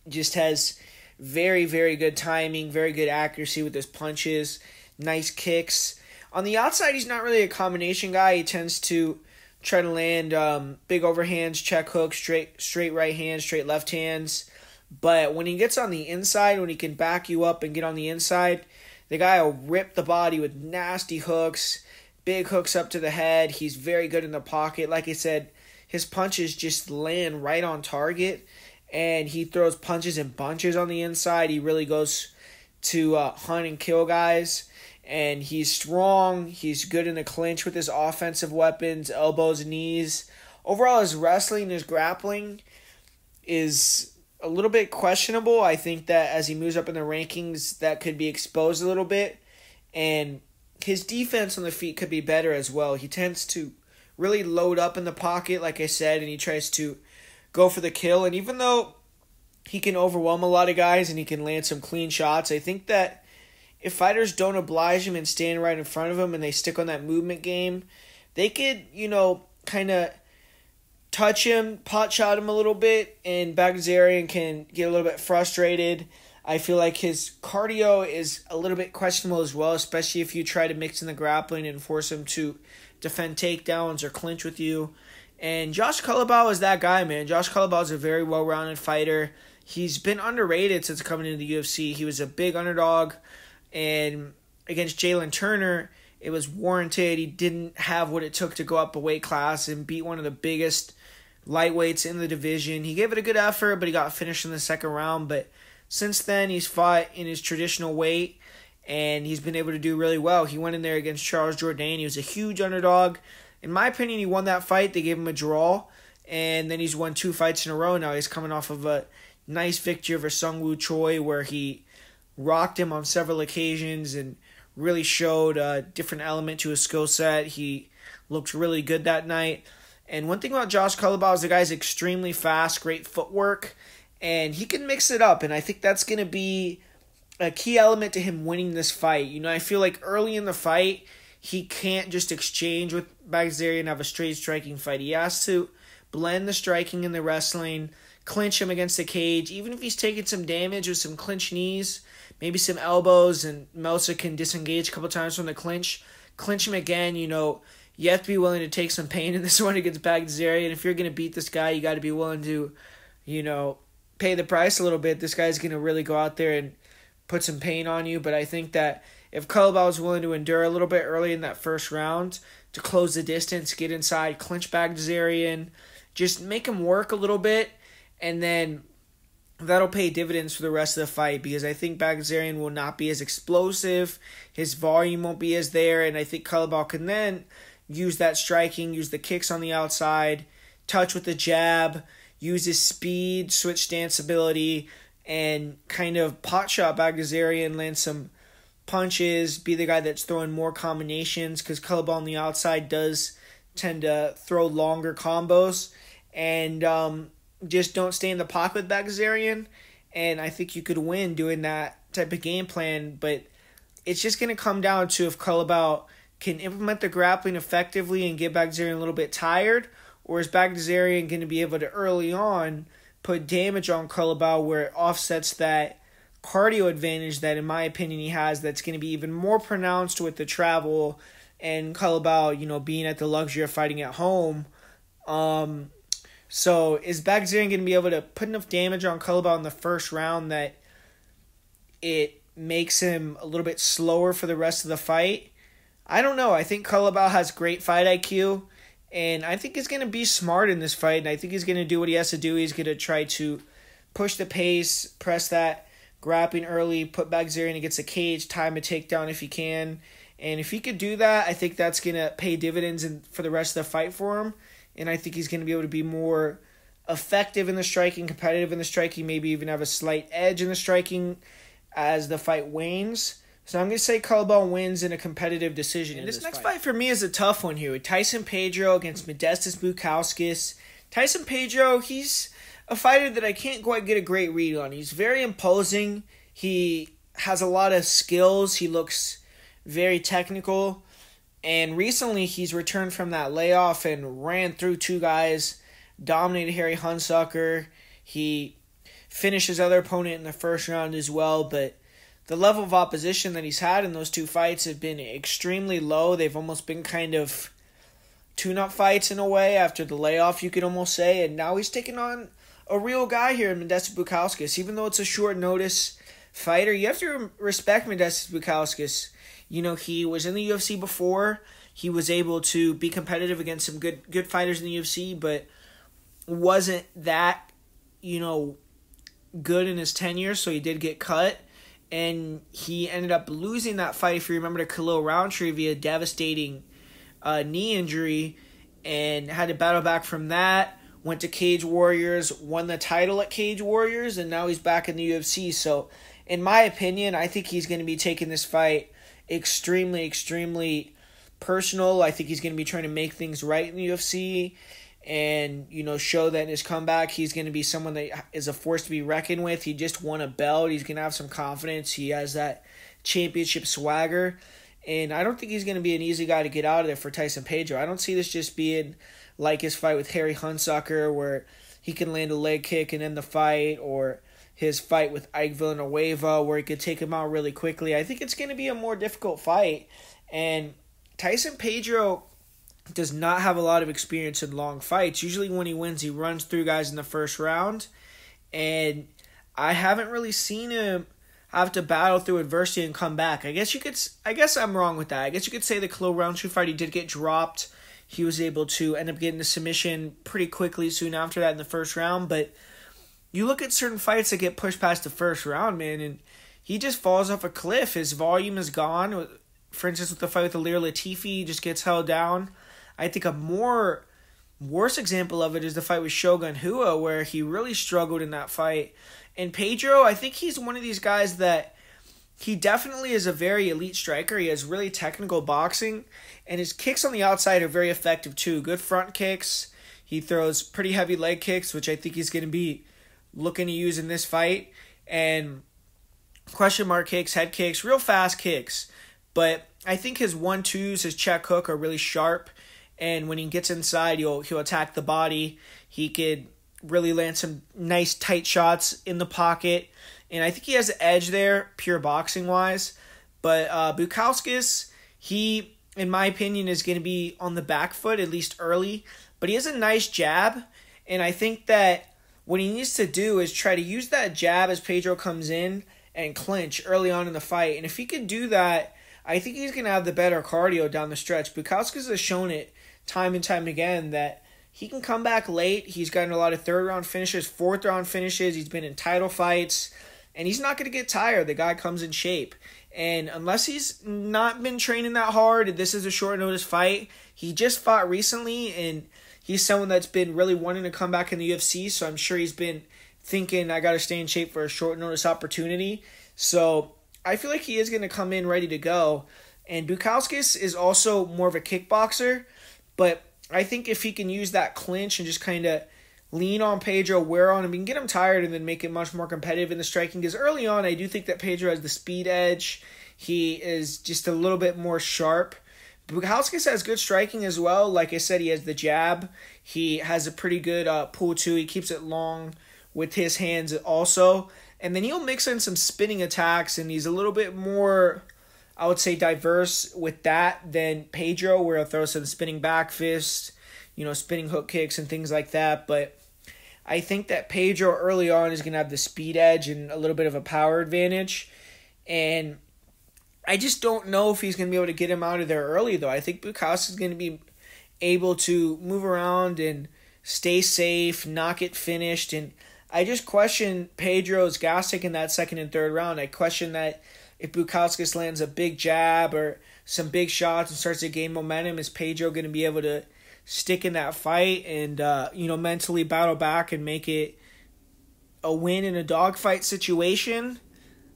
just has very, very good timing, very good accuracy with his punches, nice kicks. On the outside, he's not really a combination guy. He tends to try to land um, big overhands, check hooks, straight straight right hands, straight left hands. But when he gets on the inside, when he can back you up and get on the inside, the guy will rip the body with nasty hooks big hooks up to the head. He's very good in the pocket. Like I said, his punches just land right on target, and he throws punches and bunches on the inside. He really goes to uh, hunt and kill guys. And he's strong. He's good in the clinch with his offensive weapons, elbows, knees. Overall, his wrestling, his grappling is a little bit questionable. I think that as he moves up in the rankings, that could be exposed a little bit. And his defense on the feet could be better as well. He tends to really load up in the pocket, like I said, and he tries to go for the kill. And even though he can overwhelm a lot of guys and he can land some clean shots, I think that if fighters don't oblige him and stand right in front of him and they stick on that movement game, they could, you know, kind of touch him, pot shot him a little bit, and Baghdasaryan can get a little bit frustrated I feel like his cardio is a little bit questionable as well, especially if you try to mix in the grappling and force him to defend takedowns or clinch with you. And Josh Culibao is that guy, man. Josh Culibao is a very well-rounded fighter. He's been underrated since coming into the UFC. He was a big underdog, and against Jalen Turner it was warranted. He didn't have what it took to go up a weight class and beat one of the biggest lightweights in the division. He gave it a good effort, but he got finished in the second round. But since then, he's fought in his traditional weight and he's been able to do really well. He went in there against Charles Jourdain. He was a huge underdog. In my opinion, he won that fight. They gave him a draw, and then he's won two fights in a row now. He's coming off of a nice victory over Sung Woo Choi, where he rocked him on several occasions and really showed a different element to his skill set. He looked really good that night. And one thing about Josh Culibao is the guy's extremely fast, great footwork, and he can mix it up. And I think that's going to be a key element to him winning this fight. You know, I feel like early in the fight, he can't just exchange with Baghdasaryan and have a straight striking fight. He has to blend the striking and the wrestling, clinch him against the cage. Even if he's taking some damage with some clinch knees, maybe some elbows, and Melsik can disengage a couple times from the clinch, clinch him again. You know, you have to be willing to take some pain in this one against Baghdasaryan. If you're going to beat this guy, you got to be willing to, you know, pay the price a little bit. This guy's going to really go out there and put some pain on you. But I think that if Culibao is willing to endure a little bit early in that first round to close the distance, get inside, clinch Baghdasaryan, just make him work a little bit, and then that'll pay dividends for the rest of the fight because I think Baghdasaryan will not be as explosive, his volume won't be as there, and I think Culibao can then use that striking, use the kicks on the outside, touch with the jab, use his speed, switch stance ability, and kind of pot shot Baghdasaryan, land some punches, be the guy that's throwing more combinations because Culibao on the outside does tend to throw longer combos and um, just don't stay in the pocket with Baghdasaryan. And I think you could win doing that type of game plan, but it's just going to come down to if Culibao can implement the grappling effectively and get Baghdasaryan a little bit tired, or is Baghdasaryan going to be able to early on put damage on Culibao where it offsets that cardio advantage that, in my opinion, he has that's going to be even more pronounced with the travel and Culibao, you know, being at the luxury of fighting at home. Um, so is Baghdasaryan going to be able to put enough damage on Culibao in the first round that it makes him a little bit slower for the rest of the fight? I don't know. I think Culibao has great fight IQ, and I think he's going to be smart in this fight, and I think he's going to do what he has to do. He's going to try to push the pace, press that grappling early, put Baghdasaryan against the cage, time a takedown if he can. And if he could do that, I think that's going to pay dividends in, for the rest of the fight for him. And I think he's going to be able to be more effective in the striking, competitive in the striking, maybe even have a slight edge in the striking as the fight wanes. So I'm going to say Culibao wins in a competitive decision. And this, this next fight. fight. for me is a tough one here. With Tyson Pedro against Modestas Bukauskas. Tyson Pedro, he's a fighter that I can't quite get a great read on. He's very imposing. He has a lot of skills. He looks very technical. And recently he's returned from that layoff and ran through two guys, dominated Harry Hunsucker. He finished his other opponent in the first round as well, but the level of opposition that he's had in those two fights have been extremely low. They've almost been kind of tune up fights in a way after the layoff, you could almost say. And now he's taking on a real guy here in Modestas Bukauskas. Even though it's a short notice fighter, you have to respect Modestas Bukauskas. You know, he was in the UFC before. He was able to be competitive against some good good fighters in the UFC, but wasn't that, you know, good in his tenure, so he did get cut and he ended up losing that fight. If you remember, to Khalil Rountree via devastating uh, knee injury, and had to battle back from that. Went to Cage Warriors, won the title at Cage Warriors, and now he's back in the UFC. So, in my opinion, I think he's going to be taking this fight extremely, extremely personal. I think he's going to be trying to make things right in the UFC and you know show that in his comeback he's going to be someone that is a force to be reckoned with. He just won a belt. He's going to have some confidence. He has that championship swagger, and I don't think he's going to be an easy guy to get out of there for Tyson Pedro. I don't see this just being like his fight with Harry Hunsucker where he can land a leg kick and end the fight or his fight with Ike Villanueva where he could take him out really quickly. I think it's going to be a more difficult fight and Tyson Pedro does not have a lot of experience in long fights. Usually, when he wins, he runs through guys in the first round, and I haven't really seen him have to battle through adversity and come back. I guess you could. I guess I'm wrong with that. I guess you could say the Khalil Rountree fight he did get dropped. He was able to end up getting the submission pretty quickly soon after that in the first round. But you look at certain fights that get pushed past the first round, man, and he just falls off a cliff. His volume is gone. For instance, with the fight with Ilir Latifi, he just gets held down. I think a more worse example of it is the fight with Shogun Rua, where he really struggled in that fight. And Pedro, I think he's one of these guys that he definitely is a very elite striker. He has really technical boxing, and his kicks on the outside are very effective too. Good front kicks. He throws pretty heavy leg kicks, which I think he's going to be looking to use in this fight. And question mark kicks, head kicks, real fast kicks. But I think his one twos, his check hook are really sharp. And when he gets inside, he'll he'll attack the body. He could really land some nice tight shots in the pocket. And I think he has an edge there, pure boxing wise. But uh, Bukauskas, he, in my opinion, is going to be on the back foot, at least early. But he has a nice jab. And I think that what he needs to do is try to use that jab as Pedro comes in and clinch early on in the fight. And if he can do that, I think he's going to have the better cardio down the stretch. Bukauskas has shown it time and time again that he can come back late. He's gotten a lot of third round finishes, fourth round finishes. He's been in title fights, and he's not going to get tired. The guy comes in shape. And unless he's not been training that hard, this is a short notice fight. He just fought recently, and he's someone that's been really wanting to come back in the UFC. So I'm sure he's been thinking, I got to stay in shape for a short notice opportunity. So I feel like he is going to come in ready to go. And Bukauskas is also more of a kickboxer. But I think if he can use that clinch and just kind of lean on Pedro, wear on him, and get him tired, and then make it much more competitive in the striking. Because early on, I do think that Pedro has the speed edge. He is just a little bit more sharp. Bukauskas has good striking as well. Like I said, he has the jab. He has a pretty good uh, pull too. He keeps it long with his hands also. And then he'll mix in some spinning attacks, and he's a little bit more I would say diverse with that than Pedro, where he'll throw some spinning back fists, you know, spinning hook kicks and things like that. But I think that Pedro early on is going to have the speed edge and a little bit of a power advantage. And I just don't know if he's going to be able to get him out of there early, though. I think Bukauskas is going to be able to move around and stay safe, not get finished. And I just question Pedro's gas in that second and third round. I question that if Bukauskas lands a big jab or some big shots and starts to gain momentum, is Pedro going to be able to stick in that fight and uh, you know mentally battle back and make it a win in a dogfight situation?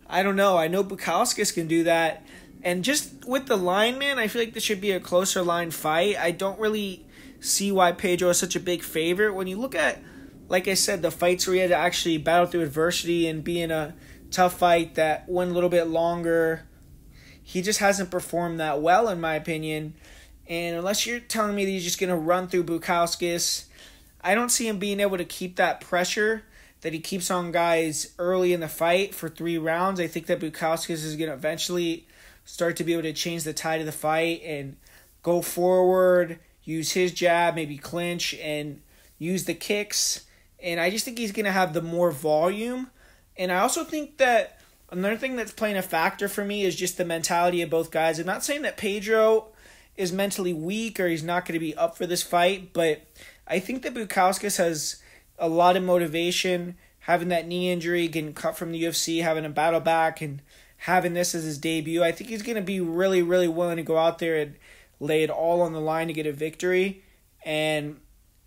I don't know. I know Bukauskas can do that. And just with the lineman, I feel like this should be a closer line fight. I don't really see why Pedro is such a big favorite. When you look at, like I said, the fights where he had to actually battle through adversity and be in a tough fight that went a little bit longer. He just hasn't performed that well, in my opinion. And unless you're telling me that he's just going to run through Bukauskas, I don't see him being able to keep that pressure that he keeps on guys early in the fight for three rounds. I think that Bukauskas is going to eventually start to be able to change the tide of the fight and go forward, use his jab, maybe clinch, and use the kicks. And I just think he's going to have the more volume and I also think that another thing that's playing a factor for me is just the mentality of both guys. I'm not saying that Pedro is mentally weak or he's not going to be up for this fight, but I think that Bukauskas has a lot of motivation, having that knee injury, getting cut from the UFC, having a battle back, and having this as his debut. I think he's going to be really, really willing to go out there and lay it all on the line to get a victory. And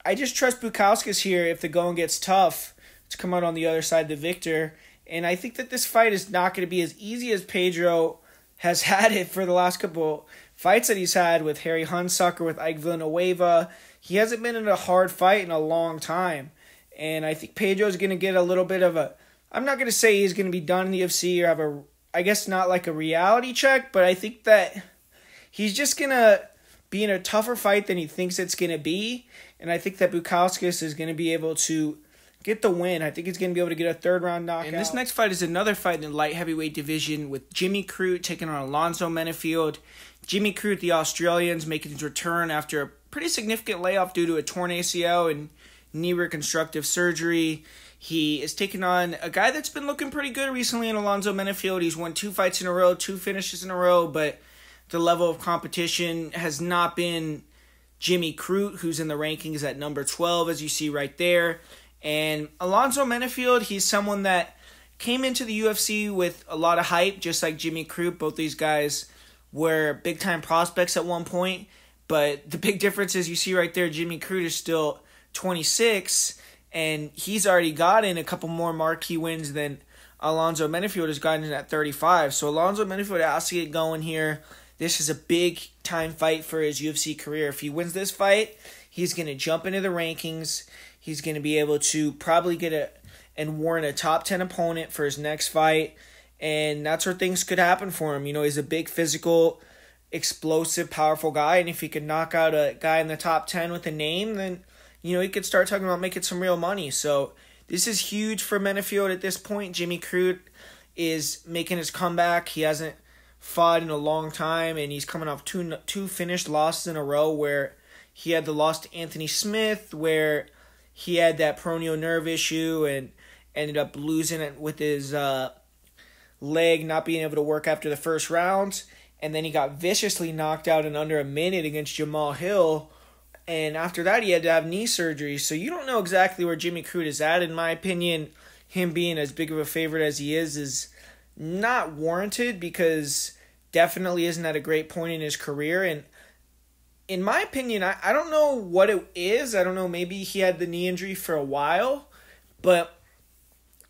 I just trust Bukauskas here if the going gets tough to come out on the other side the victor. And I think that this fight is not going to be as easy as Pedro has had it for the last couple fights that he's had with Harry Hunsucker, with Ike Villanueva. He hasn't been in a hard fight in a long time. And I think Pedro's going to get a little bit of a. I'm not going to say he's going to be done in the UFC or have a. I guess not like a reality check, but I think that he's just going to be in a tougher fight than he thinks it's going to be. And I think that Bukauskas is going to be able to get the win. I think he's going to be able to get a third round knockout. And this next fight is another fight in the light heavyweight division with Jimmy Crute taking on Alonzo Menifield. Jimmy Crute, the Australians, making his return after a pretty significant layoff due to a torn ACL and knee reconstructive surgery. He is taking on a guy that's been looking pretty good recently in Alonzo Menifield. He's won two fights in a row, two finishes in a row, but the level of competition has not been Jimmy Crute, who's in the rankings at number 12, as you see right there. And Alonzo Menifield, he's someone that came into the UFC with a lot of hype, just like Jimmy Crute. Both these guys were big time prospects at one point. But the big difference is you see right there, Jimmy Crute is still 26, and he's already gotten a couple more marquee wins than Alonzo Menifield has gotten at 35. So Alonzo Menifield has to get going here. This is a big time fight for his UFC career. If he wins this fight, he's going to jump into the rankings. He's going to be able to probably get a and warrant a top 10 opponent for his next fight. And that's where things could happen for him. You know, he's a big physical, explosive, powerful guy. And if he could knock out a guy in the top 10 with a name, then, you know, he could start talking about making some real money. So this is huge for Menifield at this point. Jimmy Crute is making his comeback. He hasn't fought in a long time, and he's coming off two two finished losses in a row where he had the loss to Anthony Smith, where he had that peroneal nerve issue and ended up losing it with his uh, leg not being able to work after the first round. And then he got viciously knocked out in under a minute against Jamahal Hill. And after that, he had to have knee surgery. So you don't know exactly where Jimmy Crute is at. In my opinion, him being as big of a favorite as he is is not warranted because definitely isn't at a great point in his career. And in my opinion, I, I don't know what it is. I don't know. Maybe he had the knee injury for a while, but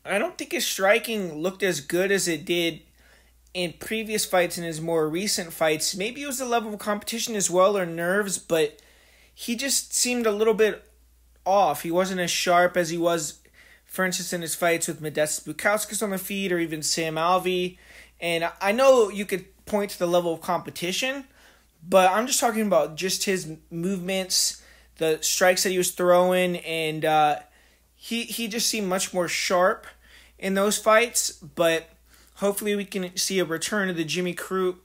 I don't think his striking looked as good as it did in previous fights and his more recent fights. Maybe it was the level of competition as well or nerves, but he just seemed a little bit off. He wasn't as sharp as he was, for instance, in his fights with Modestas Bukauskas on the feet or even Sam Alvey. And I know you could point to the level of competition, but I'm just talking about just his movements, the strikes that he was throwing, and uh, he he just seemed much more sharp in those fights. But hopefully, we can see a return of the Jimmy Crute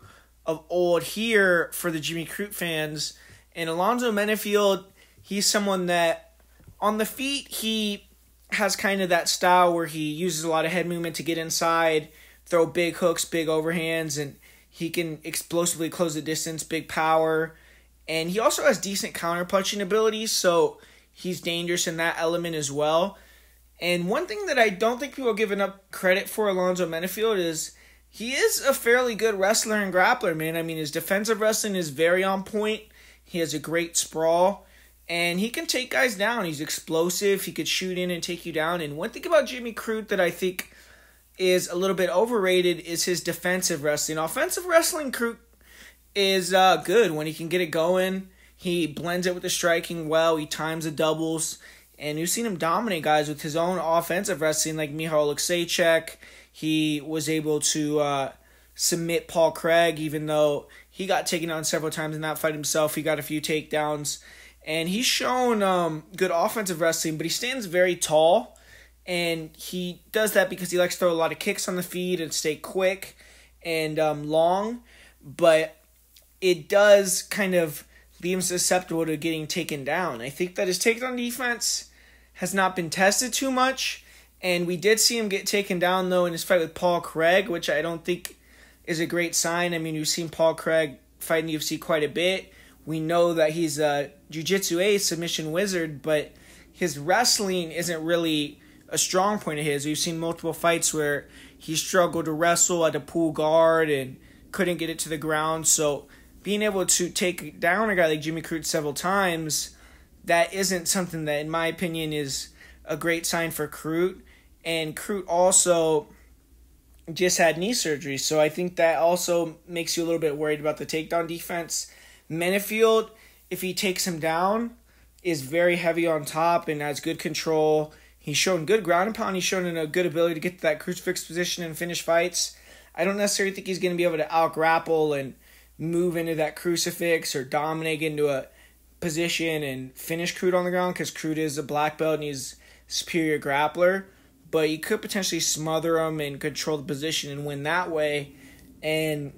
of old here for the Jimmy Crute fans. And Alonzo Menifield, he's someone that on the feet he has kind of that style where he uses a lot of head movement to get inside, throw big hooks, big overhands, and he can explosively close the distance, big power, and he also has decent counter punching abilities, so he's dangerous in that element as well. And one thing that I don't think people are giving up credit for Alonzo Menifield is he is a fairly good wrestler and grappler, man. I mean, his defensive wrestling is very on point. He has a great sprawl, and he can take guys down. He's explosive. He could shoot in and take you down. And one thing about Jimmy Crute that I think is a little bit overrated is his defensive wrestling. Offensive wrestling Crute is uh, good when he can get it going. He blends it with the striking well. He times the doubles. And you've seen him dominate guys with his own offensive wrestling, like Michal Oleksiejczuk. He was able to uh, submit Paul Craig, even though he got taken down several times in that fight himself. He got a few takedowns. And he's shown um, good offensive wrestling, but he stands very tall and he does that because he likes to throw a lot of kicks on the feet and stay quick and um, long, but it does kind of leave him susceptible to getting taken down. I think that his takedown defense has not been tested too much, and we did see him get taken down though in his fight with Paul Craig, which I don't think is a great sign. I mean, we've seen Paul Craig fight in the UFC quite a bit. We know that he's a jiu-jitsu ace, submission wizard, but his wrestling isn't really a strong point of his. We've seen multiple fights where he struggled to wrestle at a pull guard and couldn't get it to the ground. So being able to take down a guy like Jimmy Crute several times, that isn't something that, in my opinion, is a great sign for Crute. And Crute also just had knee surgery, so I think that also makes you a little bit worried about the takedown defense. Menifield, if he takes him down, is very heavy on top and has good control He's shown good ground and pound. He's shown a good ability to get to that crucifix position and finish fights. I don't necessarily think he's going to be able to out grapple and move into that crucifix or dominate into a position and finish Crute on the ground because Crute is a black belt and he's superior grappler. But he could potentially smother him and control the position and win that way. And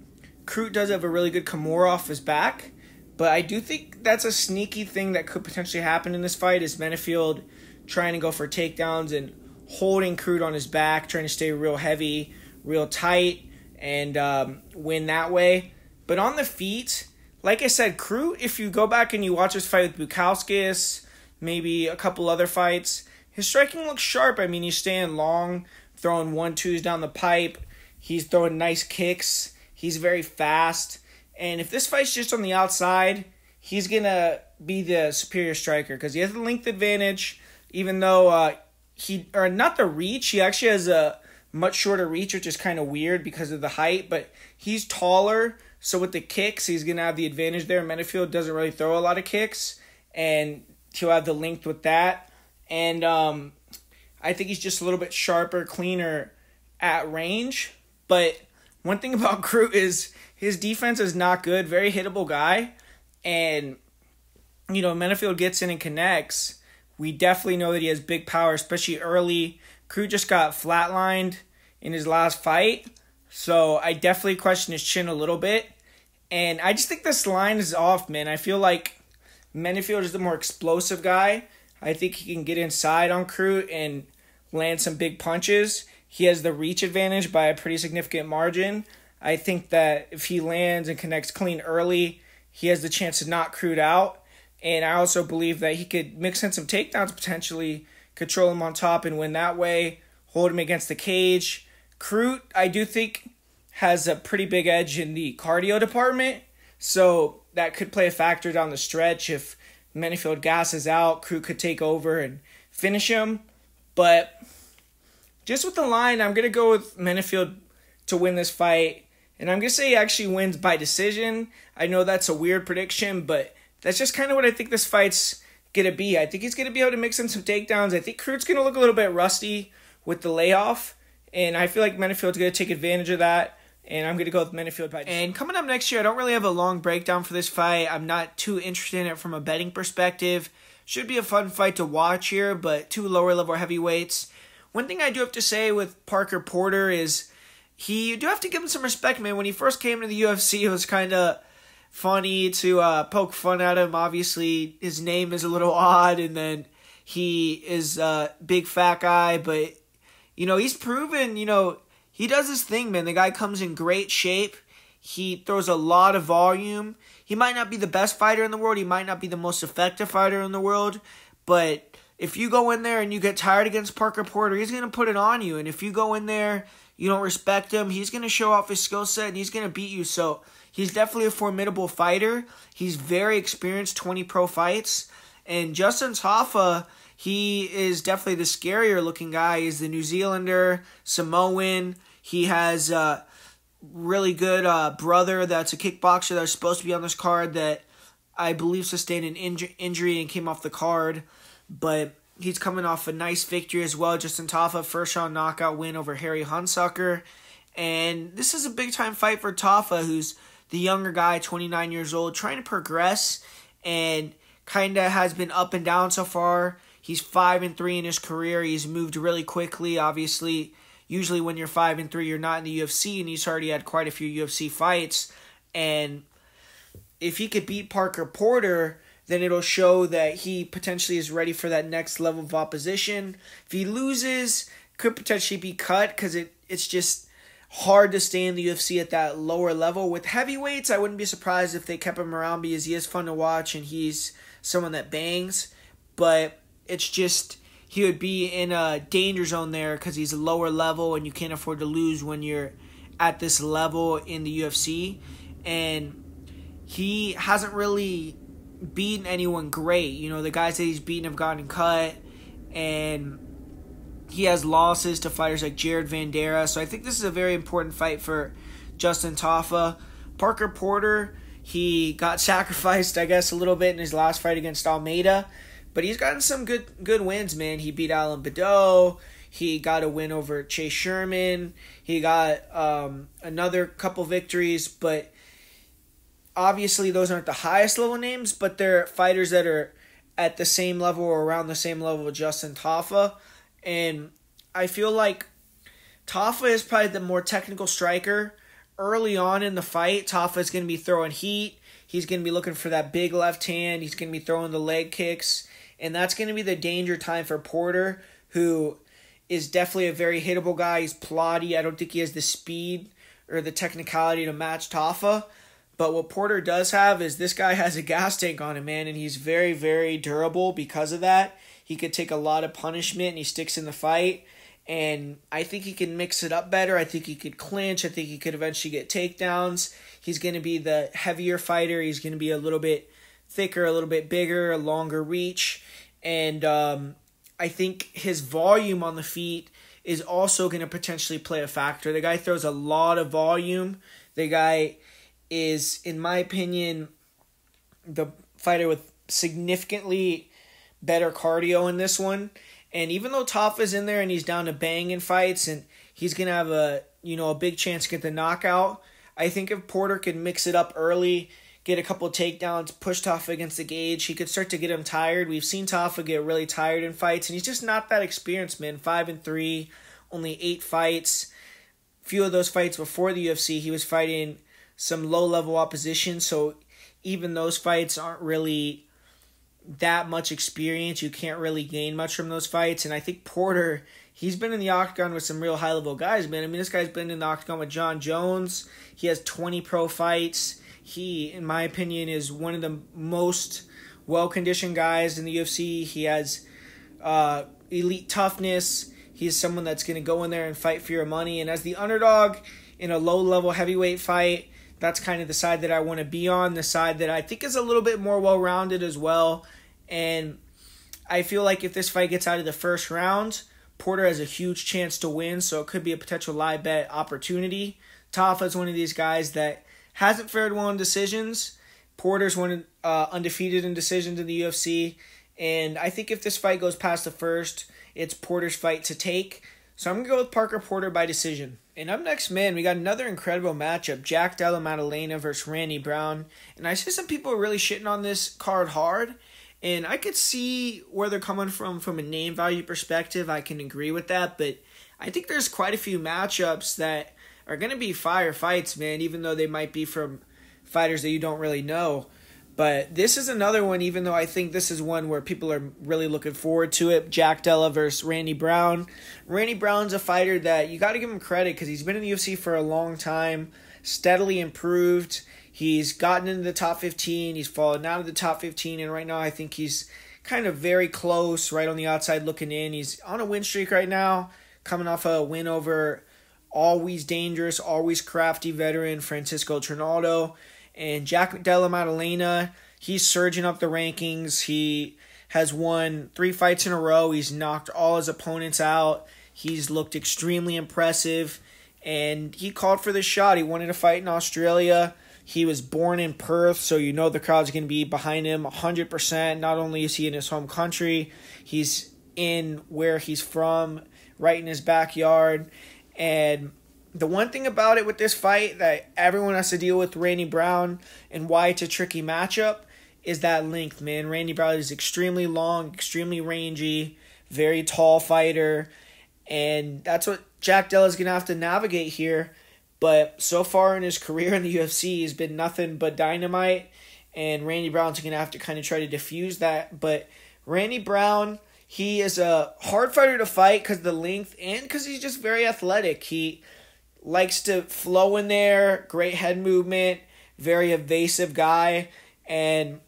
Crute does have a really good Kimura off his back. But I do think that's a sneaky thing that could potentially happen in this fight is Menifield trying to go for takedowns and holding Crute on his back, trying to stay real heavy, real tight, and um, win that way. But on the feet, like I said, Crute, if you go back and you watch his fight with Bukauskas, maybe a couple other fights, his striking looks sharp. I mean, he's staying long, throwing one twos down the pipe. He's throwing nice kicks. He's very fast. And if this fight's just on the outside, he's going to be the superior striker because he has the length advantage, even though uh, he, or not the reach, he actually has a much shorter reach, which is kind of weird because of the height, but he's taller. So with the kicks, he's to have the advantage there. Menifield doesn't really throw a lot of kicks, and he'll have the length with that. And um, I think he's just a little bit sharper, cleaner at range. But one thing about Crute is his defense is not good, very hittable guy. And, you know, Menifield gets in and connects. We definitely know that he has big power, especially early. Crute just got flatlined in his last fight. So I definitely question his chin a little bit. And I just think this line is off, man. I feel like Menifield is the more explosive guy. I think he can get inside on Crute and land some big punches. He has the reach advantage by a pretty significant margin. I think that if he lands and connects clean early, he has the chance to knock Crute out. And I also believe that he could mix in some takedowns potentially, control him on top and win that way, hold him against the cage. Crute, I do think, has a pretty big edge in the cardio department. So that could play a factor down the stretch. If Menifield gasses out, Crute could take over and finish him. But just with the line, I'm going to go with Menifield to win this fight. And I'm going to say he actually wins by decision. I know that's a weird prediction, but that's just kind of what I think this fight's to be. I think he's to be able to mix in some takedowns. I think Crute's to look a little bit rusty with the layoff. And I feel like Menifield's going to take advantage of that. And I'm to go with Menifield by. And coming up next year, I don't really have a long breakdown for this fight. I'm not too interested in it from a betting perspective. Should be a fun fight to watch here, but two lower level heavyweights. One thing I do have to say with Parker Porter is he you do have to give him some respect, man. When he first came to the UFC, it was kind of funny to uh, poke fun at him. Obviously, his name is a little odd, and then he is a big fat guy, but you know he's proven. You know he does his thing, man. The guy comes in great shape. He throws a lot of volume. He might not be the best fighter in the world. He might not be the most effective fighter in the world, but if you go in there and you get tired against Parker Porter, he's going to put it on you. And if you go in there, you don't respect him, he's going to show off his skill set and he's going to beat you. So he's definitely a formidable fighter. He's very experienced, 20 pro fights. And Justin Tafa, he is definitely the scarier looking guy. He's the New Zealander, Samoan. He has a really good uh, brother that's a kickboxer that's supposed to be on this card that I believe sustained an inj- injury and came off the card but he's coming off a nice victory as well. Justin Tafa, first round knockout win over Harry Hunsucker. And this is a big time fight for Tafa, who's the younger guy, 29 years old, trying to progress and kind of has been up and down so far. He's 5 and 3 in his career. He's moved really quickly. Obviously, usually when you're 5 and 3, you're not in the UFC, and he's already had quite a few UFC fights. And if he could beat Parker Porter, then it'll show that he potentially is ready for that next level of opposition. If he loses, could potentially be cut because it, it's just hard to stay in the UFC at that lower level. With heavyweights, I wouldn't be surprised if they kept him around because he is fun to watch and he's someone that bangs. But it's just he would be in a danger zone there because he's a lower level and you can't afford to lose when you're at this level in the UFC. And he hasn't really beaten anyone great. You know, the guys that he's beaten have gotten cut, and he has losses to fighters like Jared Vanderaa. So I think this is a very important fight for Justin Tafa. Parker Porter, he got sacrificed, I guess, a little bit in his last fight against Almeida, but he's gotten some good good wins, man. He beat Alan Baudot. He got a win over Chase Sherman. He got um, another couple victories, but obviously those aren't the highest level names, but they're fighters that are at the same level or around the same level Justin Tafa. And I feel like Tafa is probably the more technical striker. Early on in the fight, Tafa is going to be throwing heat. He's going to be looking for that big left hand. He's going to be throwing the leg kicks. And that's going to be the danger time for Porter, who is definitely a very hittable guy. He's plotty. I don't think he has the speed or the technicality to match Tafa. But what Porter does have is this guy has a gas tank on him, man, and he's very, very durable because of that. He could take a lot of punishment and he sticks in the fight. And I think he can mix it up better. I think he could clinch. I think he could eventually get takedowns. He's going to be the heavier fighter. He's going to be a little bit thicker, a little bit bigger, a longer reach. And um, I think his volume on the feet is also going to potentially play a factor. The guy throws a lot of volume. The guy is, in my opinion, the fighter with significantly better cardio in this one. And even though Tafa's in there and he's down to bang in fights and he's gonna have a you know a big chance to get the knockout, I think if Porter can mix it up early get a couple takedowns, push Tafa against the cage. He could start to get him tired. We've seen Tafa get really tired in fights, and he's just not that experienced, man. Five and three, only eight fights. Few of those fights before the UFC, he was fighting some low level opposition, so even those fights aren't really that much experience. You can't really gain much from those fights. And I think Porter, he's been in the octagon with some real high level guys, man. I mean, this guy's been in the octagon with Jon Jones. He has 20 pro fights he, in my opinion, is one of the most well conditioned guys in the UFC. He has uh, elite toughness. He's someone that's going to go in there and fight for your money. And as the underdog in a low level heavyweight fight, that's kind of the side that I want to be on, the side that I think is a little bit more well rounded as well. And I feel like if this fight gets out of the first round, Porter has a huge chance to win, so it could be a potential live bet opportunity. Tafa is one of these guys that hasn't fared well in decisions. Porter's one uh, undefeated in decisions in the UFC, and I think if this fight goes past the first, it's Porter's fight to take. So I'm gonna go with Parker Porter by decision. And up next, man, we got another incredible matchup: Jack Della Maddalena versus Randy Brown. And I see some people are really shitting on this card hard, and I could see where they're coming from from a name value perspective. I can agree with that, but I think there's quite a few matchups that are going to be fire fights, man, even though they might be from fighters that you don't really know. But this is another one, even though I think this is one where people are really looking forward to it. Jack Della versus Randy Brown. Randy Brown's a fighter that you got to give him credit because he's been in the UFC for a long time, steadily improved. He's gotten into the top 15, he's fallen out of the top 15, and right now I think he's kind of very close, right on the outside looking in. He's on a win streak right now, coming off a win over always dangerous, always crafty veteran Francisco Trinaldo. And Jack Della Maddalena, he's surging up the rankings. He has won three fights in a row. He's knocked all his opponents out. He's looked extremely impressive. And he called for this shot. He wanted to fight in Australia. He was born in Perth, so you know the crowd's going to be behind him 100%. Not only is he in his home country, he's in where he's from, right in his backyard. And the one thing about it with this fight that everyone has to deal with Randy Brown and why it's a tricky matchup is that length, man. Randy Brown is extremely long, extremely rangy, very tall fighter, and that's what Jack Della is gonna have to navigate here. But so far in his career in the UFC, he's been nothing but dynamite, and Randy Brown's gonna have to kind of try to diffuse that. But Randy Brown he is a hard fighter to fight because the length and because he's just very athletic. He likes to flow in there, great head movement, very evasive guy, and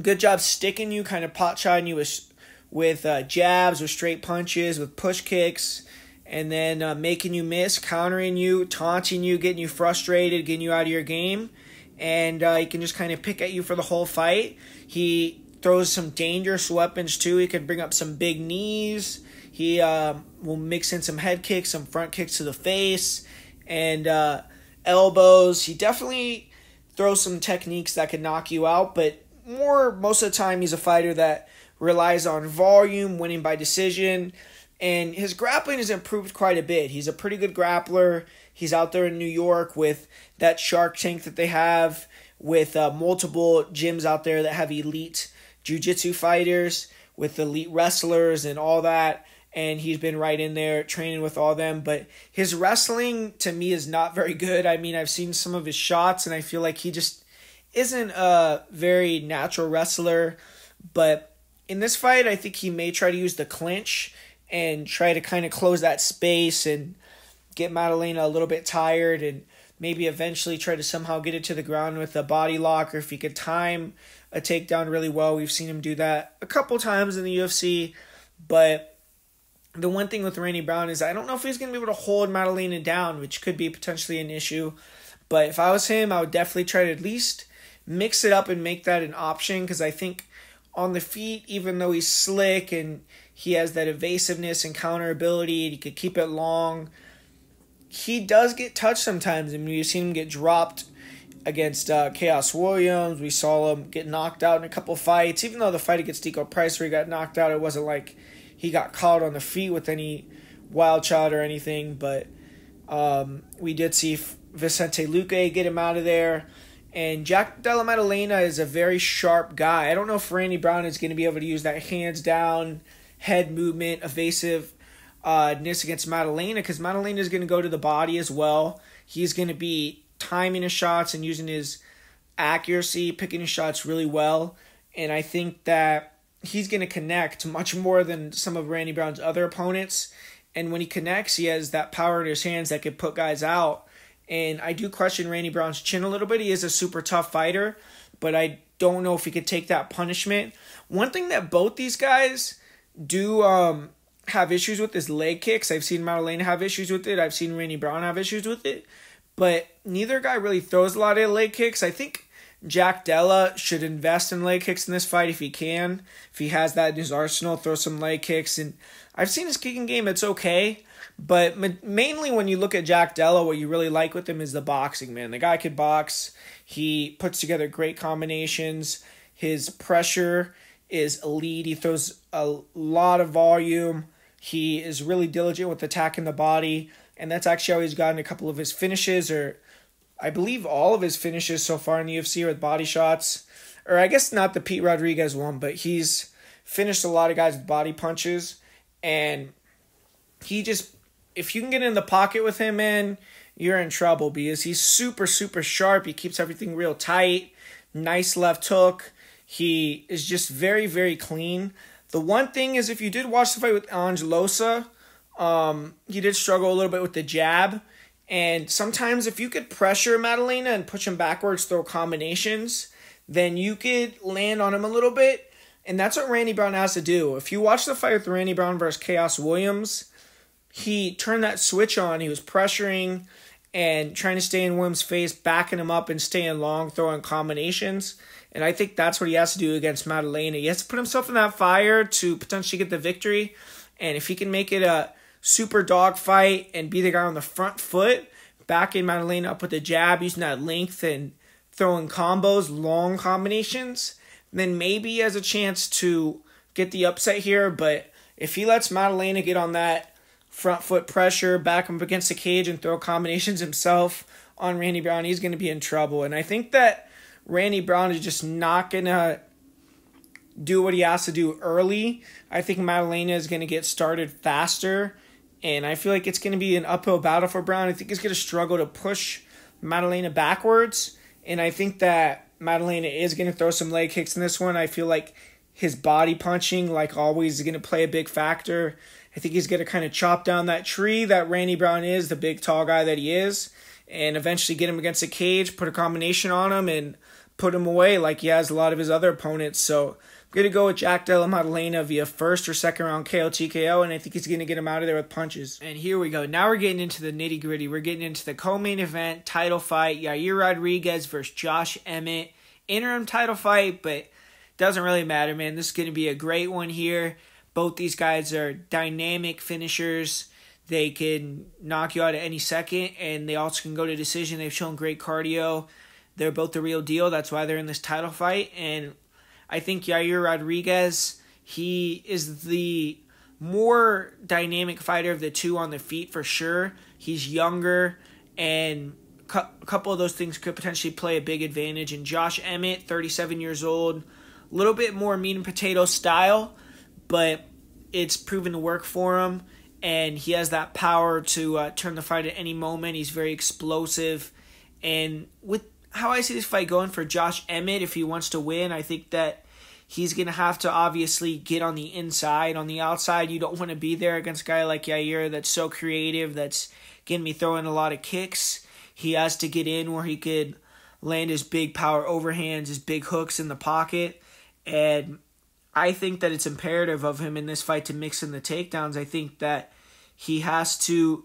good job sticking you, kind of pot shotting you with with uh, jabs, with straight punches, with push kicks, and then uh, making you miss, countering you, taunting you, getting you frustrated, getting you out of your game, and uh, he can just kind of pick at you for the whole fight. He throws some dangerous weapons too. He can bring up some big knees. He uh, will mix in some head kicks, some front kicks to the face, and uh, elbows. He definitely throws some techniques that can knock you out, but more most of the time he's a fighter that relies on volume, winning by decision, and his grappling has improved quite a bit. He's a pretty good grappler. He's out there in New York with that Shark Tank that they have, with uh, multiple gyms out there that have elite jiu-jitsu fighters with elite wrestlers and all that and he's been right in there training with all them but his wrestling to me is not very good i mean i've seen some of his shots and i feel like he just isn't a very natural wrestler but in this fight i think he may try to use the clinch and try to kind of close that space and get Maddalena a little bit tired and maybe eventually try to somehow get it to the ground with a body lock or if he could time a takedown really well. We've seen him do that a couple times in the UFC, but the one thing with Randy Brown is I don't know if he's going to be able to hold Maddalena down, which could be potentially an issue. But if I was him, I would definitely try to at least mix it up and make that an option because I think on the feet, even though he's slick and he has that evasiveness and counter ability, and he could keep it long he does get touched sometimes. I mean, we've seen him get dropped against uh, Khaos Williams. We saw him get knocked out in a couple fights. Even though the fight against Niko Price where he got knocked out, it wasn't like he got caught on the feet with any wild child or anything. But um, we did see Vicente Luque get him out of there. And Jack Della Maddalena is a very sharp guy. I don't know if Randy Brown is going to be able to use that hands down, head movement, evasive uh, Nis against Maddalena because Maddalena is going to go to the body as well. He's going to be timing his shots and using his accuracy, picking his shots really well. And I think that he's going to connect much more than some of Randy Brown's other opponents. And when he connects, he has that power in his hands that could put guys out. And I do question Randy Brown's chin a little bit. He is a super tough fighter, but I don't know if he could take that punishment. One thing that both these guys do um, have issues with is leg kicks. I've seen Maddalena have issues with it. I've seen Randy Brown have issues with it. But neither guy really throws a lot of leg kicks. I think Jack Della should invest in leg kicks in this fight if he can. If he has that in his arsenal, throw some leg kicks. And I've seen his kicking game, it's okay. But mainly when you look at Jack Della, what you really like with him is the boxing, man. The guy could box. He puts together great combinations. His pressure is elite. He throws a lot of volume. He is really diligent with attacking the body, and that's actually how he's gotten a couple of his finishes, or I believe all of his finishes so far in the UFC with body shots. Or I guess not the Pete Rodriguez one, but he's finished a lot of guys with body punches, and he just if you can get in the pocket with him, man, you're in trouble because he's super super sharp. He keeps everything real tight. Nice left hook. He is just very very clean. The one thing is, if you did watch the fight with Ange Loosa, um, he did struggle a little bit with the jab. And sometimes, if you could pressure Maddalena and push him backwards, throw combinations, then you could land on him a little bit. And that's what Randy Brown has to do. If you watch the fight with Randy Brown versus Khaos Williams, he turned that switch on. He was pressuring and trying to stay in Williams' face, backing him up and staying long, throwing combinations. And I think that's what he has to do against Maddalena. He has to put himself in that fire to potentially get the victory. And if he can make it a super dog fight and be the guy on the front foot, backing Maddalena up with the jab, using that length and throwing combos, long combinations, then maybe he has a chance to get the upset here. But if he lets Maddalena get on that front foot pressure, back him up against the cage, and throw combinations himself on Randy Brown, he's going to be in trouble. And I think that Randy Brown is just not going to do what he has to do early. I think Maddalena is going to get started faster. And I feel like it's going to be an uphill battle for Brown. I think he's going to struggle to push Maddalena backwards. And I think that Maddalena is going to throw some leg kicks in this one. I feel like his body punching, like always, is going to play a big factor. I think he's going to kind of chop down that tree that Randy Brown is, the big tall guy that he is, and eventually get him against a cage, put a combination on him, and put him away like he has a lot of his other opponents. So To go with Jack Della Maddalena via first or second round KO TKO, and I think he's to get him out of there with punches. And here we go. Now we're getting into the nitty gritty. We're getting into the co main event title fight Yair Rodriguez versus Josh Emmett. Interim title fight, but doesn't really matter, man. This is to be a great one here. Both these guys are dynamic finishers. They can knock you out at any second, and they also can go to decision. They've shown great cardio. They're both the real deal. That's why they're in this title fight. And I think Yair Rodriguez, he is the more dynamic fighter of the two on the feet for sure. He's younger, and a couple of those things could potentially play a big advantage. And Josh Emmett, 37 years old, a little bit more meat and potato style, but it's proven to work for him. And he has that power to uh, turn the fight at any moment. He's very explosive. And with how I see this fight going for Josh Emmett if he wants to win. I think that He's going to have to obviously get on the inside. On the outside, you don't want to be there against a guy like Yair that's so creative, that's to be throwing a lot of kicks. He has to get in where he could land his big power overhands, his big hooks in the pocket. And I think that it's imperative of him in this fight to mix in the takedowns. I think that he has to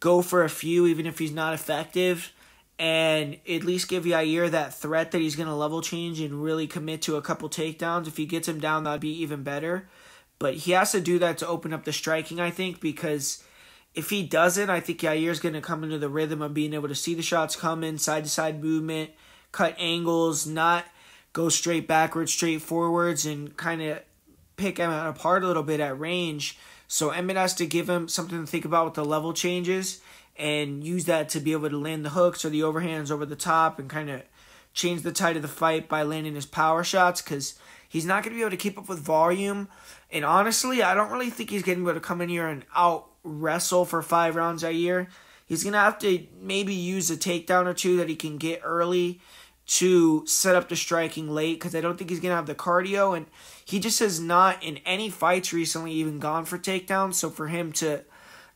go for a few, even if he's not effective, and at least give Yair that threat that he's going to level change and really commit to a couple takedowns. If he gets him down, that'd be even better. But he has to do that to open up the striking, I think, because if he doesn't, I think Yair's going to come into the rhythm of being able to see the shots coming, side to side movement, cut angles, not go straight backwards, straight forwards, and kind of pick him apart a little bit at range. So Emmett has to give him something to think about with the level changes and use that to be able to land the hooks or the overhands over the top and kind of change the tide of the fight by landing his power shots because he's not going to be able to keep up with volume. And honestly, I don't really think he's going to be able to come in here and out wrestle for five rounds a year. He's going to have to maybe use a takedown or two that he can get early to set up the striking late because I don't think he's going to have the cardio. And he just has not, in any fights recently, even gone for takedowns. So for him to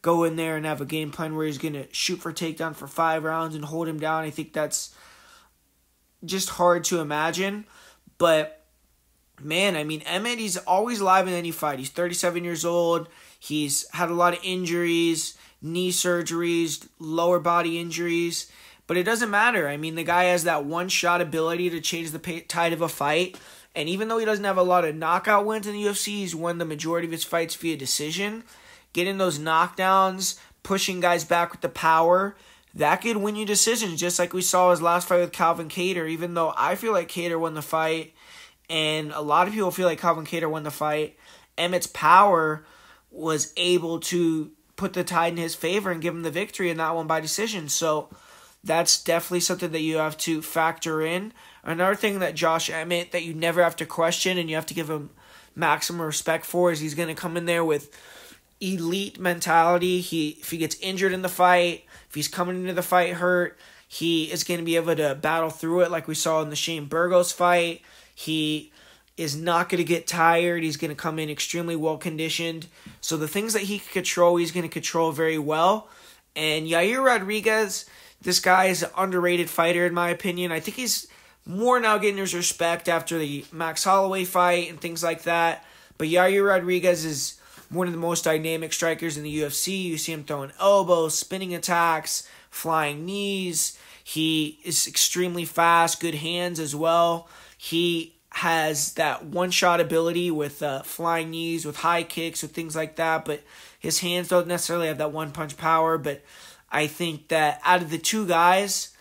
go in there and have a game plan where he's going to shoot for takedown for five rounds and hold him down. I think that's just hard to imagine. But man, I mean, Emmett, he's always live in any fight. He's 37 years old. He's had a lot of injuries, knee surgeries, lower body injuries. But it doesn't matter. I mean, the guy has that one shot ability to change the tide of a fight. And even though he doesn't have a lot of knockout wins in the UFC, he's won the majority of his fights via decision getting those knockdowns, pushing guys back with the power, that could win you decisions, just like we saw his last fight with Calvin Kattar, even though I feel like Kattar won the fight, and a lot of people feel like Calvin Kattar won the fight. Emmett's power was able to put the tide in his favor and give him the victory in that one by decision. So that's definitely something that you have to factor in. Another thing that Josh Emmett that you never have to question and you have to give him maximum respect for is he's going to come in there with elite mentality. He if he gets injured in the fight, if he's coming into the fight hurt, he is going to be able to battle through it like we saw in the Shane Burgos fight. He is not going to get tired. He's going to come in extremely well conditioned. So the things that he can control, he's going to control very well. And Yair Rodriguez, this guy is an underrated fighter in my opinion. I think he's more now getting his respect after the Max Holloway fight and things like that. But Yair Rodriguez is one of the most dynamic strikers in the UFC. You see him throwing elbows, spinning attacks, flying knees. He is extremely fast, good hands as well. He has that one shot ability with uh, flying knees, with high kicks, with things like that, but his hands don't necessarily have that one punch power. But I think that out of the two guys,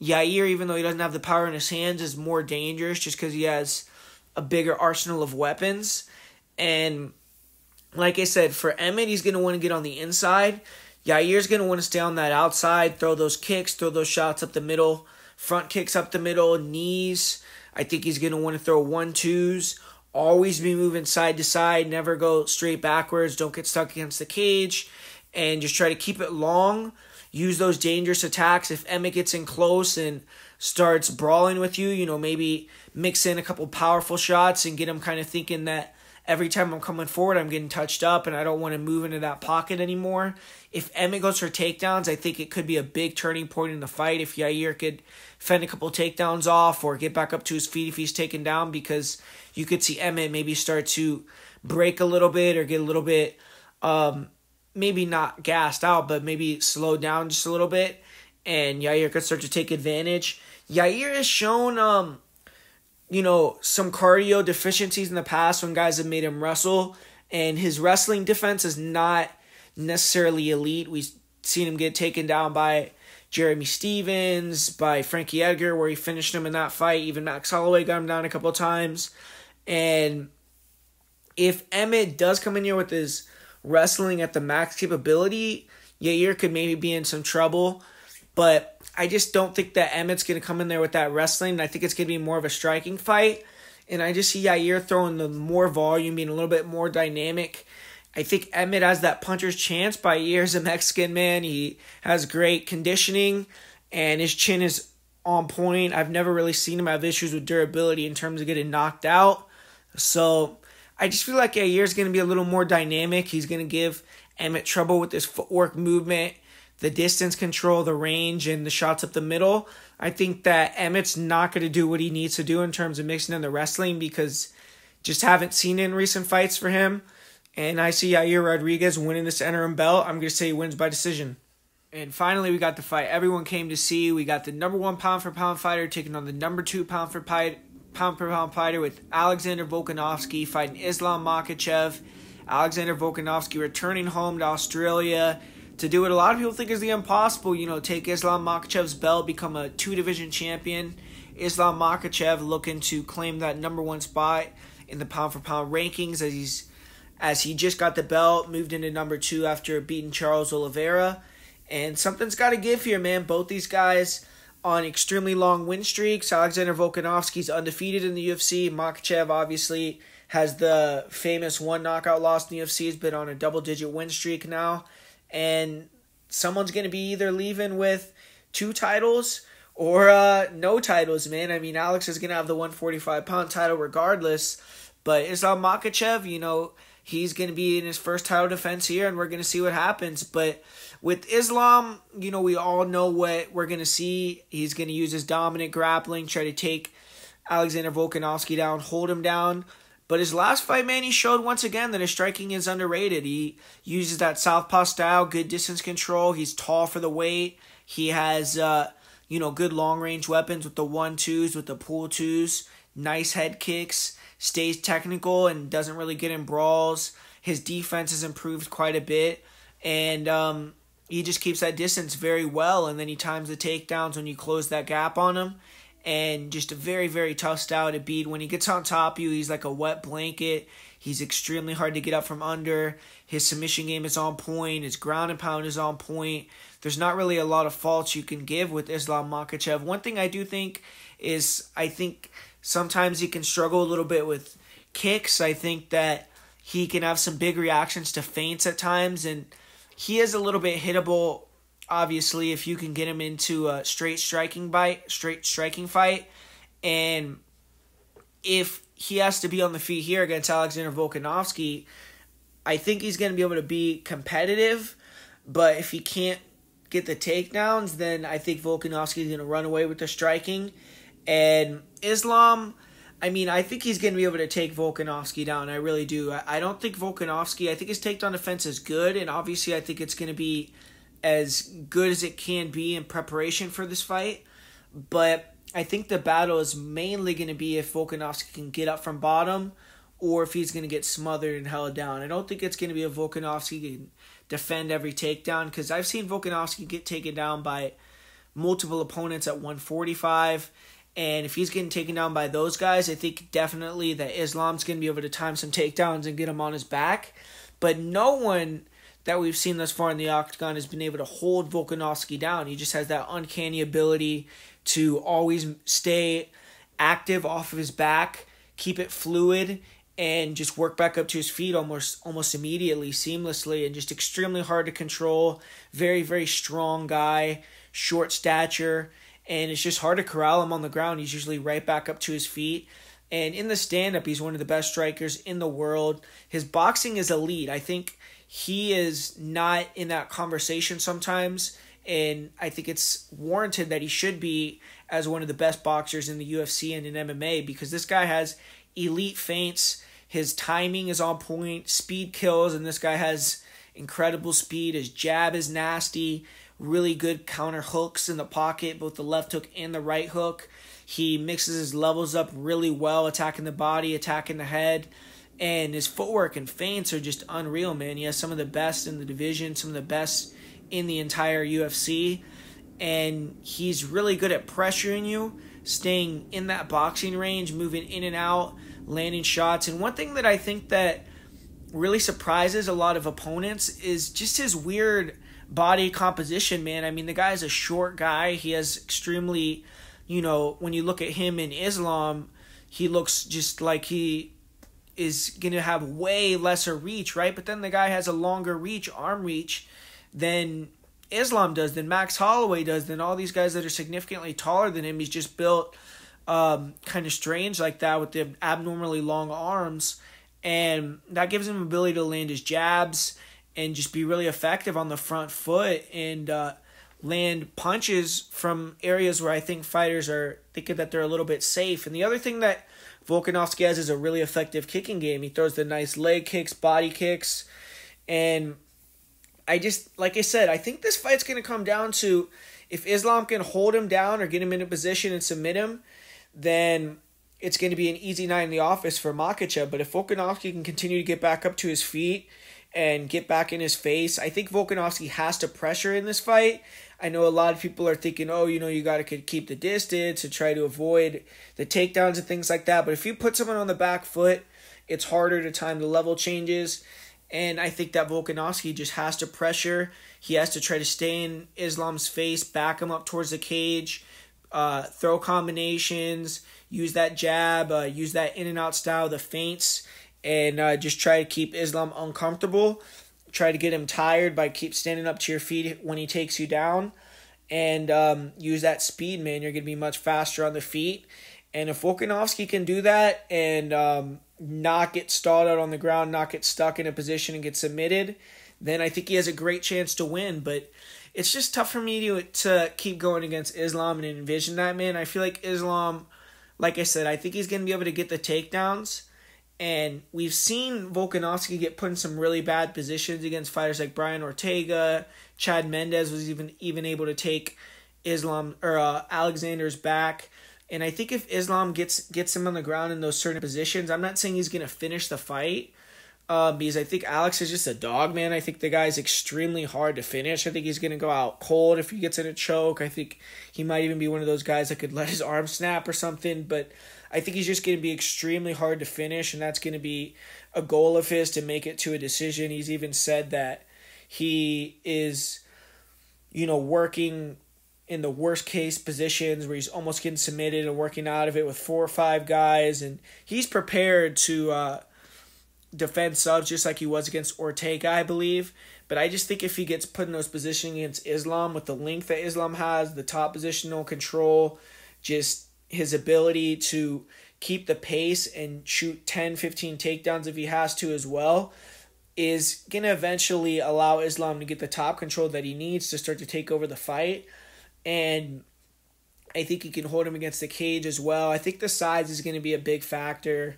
Yair, even though he doesn't have the power in his hands, is more dangerous just because he has a bigger arsenal of weapons. And like I said, for Emmett, he's going to want to get on the inside. Yair's going to want to stay on that outside, throw those kicks, throw those shots up the middle, front kicks up the middle, knees. I think he's going to want to throw one twos, always be moving side to side, never go straight backwards, don't get stuck against the cage, and just try to keep it long. Use those dangerous attacks. If Emmett gets in close and starts brawling with you, you know, maybe mix in a couple powerful shots and get him kind of thinking that every time I'm coming forward, I'm getting touched up and I don't want to move into that pocket anymore. If Emmett goes for takedowns, I think it could be a big turning point in the fight if Yair could fend a couple takedowns off or get back up to his feet if he's taken down because you could see Emmett maybe start to break a little bit or get a little bit, um, maybe not gassed out, but maybe slow down just a little bit and Yair could start to take advantage. Yair has shown um, you know, some cardio deficiencies in the past when guys have made him wrestle, and his wrestling defense is not necessarily elite. We've seen him get taken down by Jeremy Stephens, by Frankie Edgar, where he finished him in that fight. Even Max Holloway got him down a couple times. And if Emmett does come in here with his wrestling at the max capability, Yair could maybe be in some trouble. But I just don't think that Emmett's going to come in there with that wrestling. I think it's going to be more of a striking fight. And I just see Yair throwing the more volume, being a little bit more dynamic. I think Emmett has that puncher's chance. By years, a Mexican man. He has great conditioning, and his chin is on point. I've never really seen him have issues with durability in terms of getting knocked out. So I just feel like Yair's going to be a little more dynamic. He's going to give Emmett trouble with his footwork movement, the distance control, the range, and the shots up the middle. I think that Emmett's not going to do what he needs to do in terms of mixing in the wrestling because just haven't seen it in recent fights for him. And I see Yair Rodriguez winning this interim belt. I'm going to say he wins by decision. And finally, we got the fight everyone came to see. We got the number one pound for pound fighter taking on the number two pound for pound pound for pound fighter with Alexander Volkanovski fighting Islam Makhachev. Alexander Volkanovski returning home to Australia to do what a lot of people think is the impossible. You know, take Islam Makhachev's belt, become a two division champion. Islam Makhachev looking to claim that number one spot in the pound for pound rankings as he's as he just got the belt, moved into number two after beating Charles Oliveira. And something's got to give here, man. Both these guys on extremely long win streaks. Alexander Volkanovski's undefeated in the UFC. Makhachev obviously has the famous one knockout loss in the UFC. He's been on a double digit win streak now. And someone's going to be either leaving with two titles or uh, no titles, man. I mean, Alex is going to have the 145 pound title regardless. But Islam Makhachev, you know, he's going to be in his first title defense here, and we're going to see what happens. But with Islam, you know, we all know what we're going to see. He's going to use his dominant grappling, try to take Alexander Volkanovski down, hold him down. But his last fight, man, he showed once again that his striking is underrated. He uses that southpaw style, good distance control. He's tall for the weight. He has, uh, you know, good long range weapons with the one twos, with the pull twos, nice head kicks stays technical and doesn't really get in brawls. His defense has improved quite a bit, and um, he just keeps that distance very well. And then he times the takedowns when you close that gap on him. And just a very, very tough style to beat. When he gets on top of you, he's like a wet blanket. He's extremely hard to get up from under. His submission game is on point. His ground and pound is on point. There's not really a lot of faults you can give with Islam Makhachev. One thing I do think is I think Sometimes he can struggle a little bit with kicks. I think that he can have some big reactions to feints at times, and he is a little bit hittable. Obviously, if you can get him into a straight striking bite, straight striking fight, and if he has to be on the feet here against Alexander Volkanovski, I think he's going to be able to be competitive. But if he can't get the takedowns, then I think Volkanovski is going to run away with the striking. And Islam, I mean, I think he's going to be able to take Volkanovski down. I really do. I, don't think Volkanovski, I think his takedown defense is good, and obviously I think it's going to be as good as it can be in preparation for this fight. But I think the battle is mainly going to be if Volkanovski can get up from bottom or if he's going to get smothered and held down. I don't think it's going to be a Volkanovski can defend every takedown because I've seen Volkanovski get taken down by multiple opponents at 145 and if he's getting taken down by those guys, I think definitely that Islam's going to be able to time some takedowns and get him on his back. But no one that we've seen thus far in the octagon has been able to hold Volkanovski down. He just has that uncanny ability to always stay active off of his back, keep it fluid, and just work back up to his feet almost almost immediately, seamlessly, and just extremely hard to control. Very, very strong guy, short stature and it's just hard to corral him on the ground. He's usually right back up to his feet. And in the stand up, he's one of the best strikers in the world. His boxing is elite. I think he is not in that conversation sometimes. And I think it's warranted that he should be as one of the best boxers in the UFC and in MMA because this guy has elite feints. His timing is on point, speed kills, and this guy has incredible speed. His jab is nasty really good counter hooks in the pocket, both the left hook and the right hook. He mixes his levels up really well, attacking the body, attacking the head. And his footwork and feints are just unreal, man. He has some of the best in the division, some of the best in the entire UFC. And he's really good at pressuring you, staying in that boxing range, moving in and out, landing shots. And one thing that I think that really surprises a lot of opponents is just his weird body composition, man. I mean, the guy's a short guy. He has extremely, you know, when you look at him in Islam, he looks just like he is going to have way lesser reach, right? But then the guy has a longer reach, arm reach, than Islam does, than Max Holloway does, than all these guys that are significantly taller than him. He's just built um, kind of strange like that with the abnormally long arms, and that gives him ability to land his jabs and just be really effective on the front foot and uh, land punches from areas where I think fighters are thinking that they're a little bit safe. And the other thing that Volkanovski has is a really effective kicking game. He throws the nice leg kicks, body kicks, and I just like I said, I think this fight's going to come down to if Islam can hold him down or get him in a position and submit him, then it's going to be an easy night in the office for Makhachev. But if Volkanovski can continue to get back up to his feet and get back in his face, I think Volkanovski has to pressure in this fight. I know a lot of people are thinking, oh, you know, you got to keep the distance and try to avoid the takedowns and things like that. But if you put someone on the back foot, it's harder to time the level changes. And I think that Volkanovski just has to pressure. He has to try to stay in Islam's face, back him up towards the cage, uh, throw combinations, use that jab, uh, use that in and out style, the feints, and uh, just try to keep Islam uncomfortable try to get him tired by keep standing up to your feet when he takes you down and um, use that speed, man. You're going to be much faster on the feet. And if Volkanovski can do that and um, not get stalled out on the ground, not get stuck in a position and get submitted, then I think he has a great chance to win. But it's just tough for me to, to keep going against Islam and envision that, man. I feel like Islam, like I said, I think he's going to be able to get the takedowns and we've seen Volkanovski get put in some really bad positions against fighters like Brian Ortega. Chad Mendes was even even able to take Islam or uh, Alexander's back. And I think if Islam gets gets him on the ground in those certain positions, I'm not saying he's gonna finish the fight. Uh, because I think Alex is just a dog, man. I think the guy's extremely hard to finish. I think he's gonna go out cold if he gets in a choke. I think he might even be one of those guys that could let his arm snap or something. But I think he's just going to be extremely hard to finish, and that's going to be a goal of his to make it to a decision. He's even said that he is, you know, working in the worst case positions where he's almost getting submitted and working out of it with four or five guys, and he's prepared to uh, defend subs just like he was against Ortega, I believe. But I just think if he gets put in those positions against Islam with the length that Islam has, the top positional control, just his ability to keep the pace and shoot 10, 15 takedowns if he has to as well is going to eventually allow Islam to get the top control that he needs to start to take over the fight. And I think he can hold him against the cage as well. I think the size is going to be a big factor.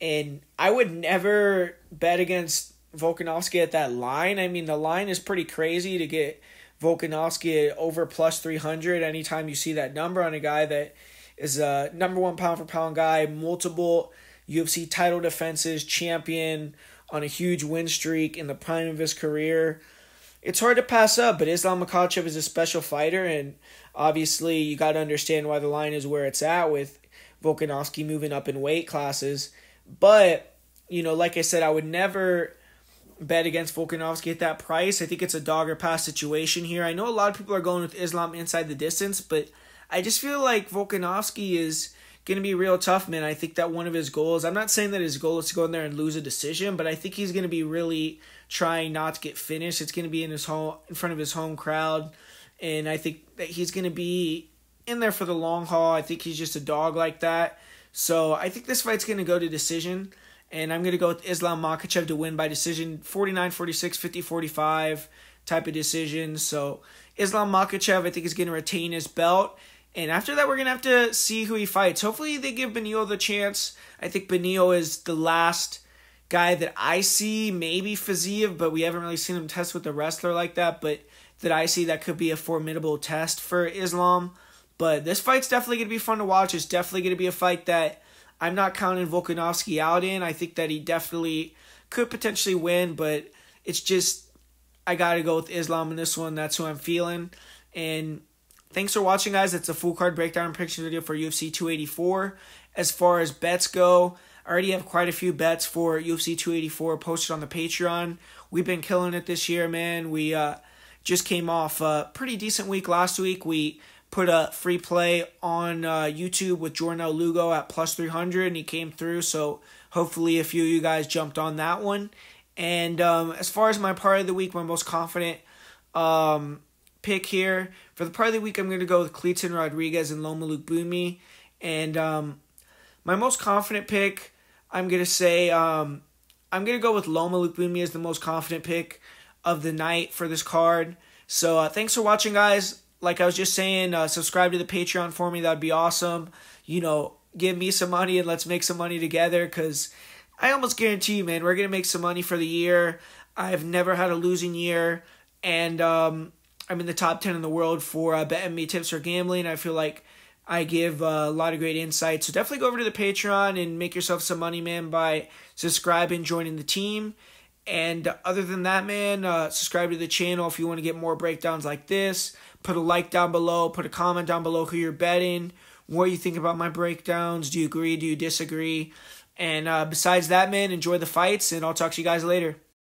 And I would never bet against Volkanovski at that line. I mean, the line is pretty crazy to get Volkanovski over plus 300 anytime you see that number on a guy that – is a number one pound for pound guy, multiple UFC title defenses, champion on a huge win streak in the prime of his career. It's hard to pass up, but Islam Makhachev is a special fighter, and obviously you got to understand why the line is where it's at with Volkanovski moving up in weight classes. But you know, like I said, I would never bet against Volkanovski at that price. I think it's a dog or pass situation here. I know a lot of people are going with Islam inside the distance, but I just feel like Volkanovski is going to be real tough, man. I think that one of his goals, I'm not saying that his goal is to go in there and lose a decision, but I think he's going to be really trying not to get finished. It's going to be in his home in front of his home crowd, and I think that he's going to be in there for the long haul. I think he's just a dog like that. So, I think this fight's going to go to decision, and I'm going to go with Islam Makhachev to win by decision 49-46, 50-45 type of decision. So, Islam Makhachev, I think is going to retain his belt and after that, we're going to have to see who he fights. Hopefully, they give Beneil the chance. I think Beneil is the last guy that I see, maybe Fiziev, but we haven't really seen him test with a wrestler like that. But that I see that could be a formidable test for Islam. But this fight's definitely going to be fun to watch. It's definitely going to be a fight that I'm not counting Volkanovski out in. I think that he definitely could potentially win, but it's just I got to go with Islam in this one. That's who I'm feeling. And Thanks for watching, guys. It's a full card breakdown and prediction video for UFC 284. As far as bets go, I already have quite a few bets for UFC 284 posted on the Patreon. We've been killing it this year, man. We uh, just came off a pretty decent week last week. We put a free play on uh, YouTube with Jordan Lugo at plus 300, and he came through. So hopefully, a few of you guys jumped on that one. And um, as far as my parlay of the week, my most confident um, pick here. For the parlay of the week, I'm going to go with Kleydson Rodrigues and Loma Lookboonmee. And um, my most confident pick, I'm gonna say, um, I'm gonna go with Loma Lookboonmee as the most confident pick of the night for this card. So uh, thanks for watching, guys. Like I was just saying, uh, subscribe to the Patreon for me. That'd be awesome. You know, give me some money and let's make some money together because I almost guarantee you, man, we're going to make some money for the year. I've never had a losing year, and um, I'm in the top 10 in the world for uh, me tips for gambling. I feel like I give uh, a lot of great insight. So definitely go over to the Patreon and make yourself some money, man, by subscribing, joining the team. And other than that, man, uh, subscribe to the channel if you want to get more breakdowns like this. Put a like down below. Put a comment down below who you're betting. What you think about my breakdowns. Do you agree? Do you disagree? And uh, besides that, man, enjoy the fights, and I'll talk to you guys later.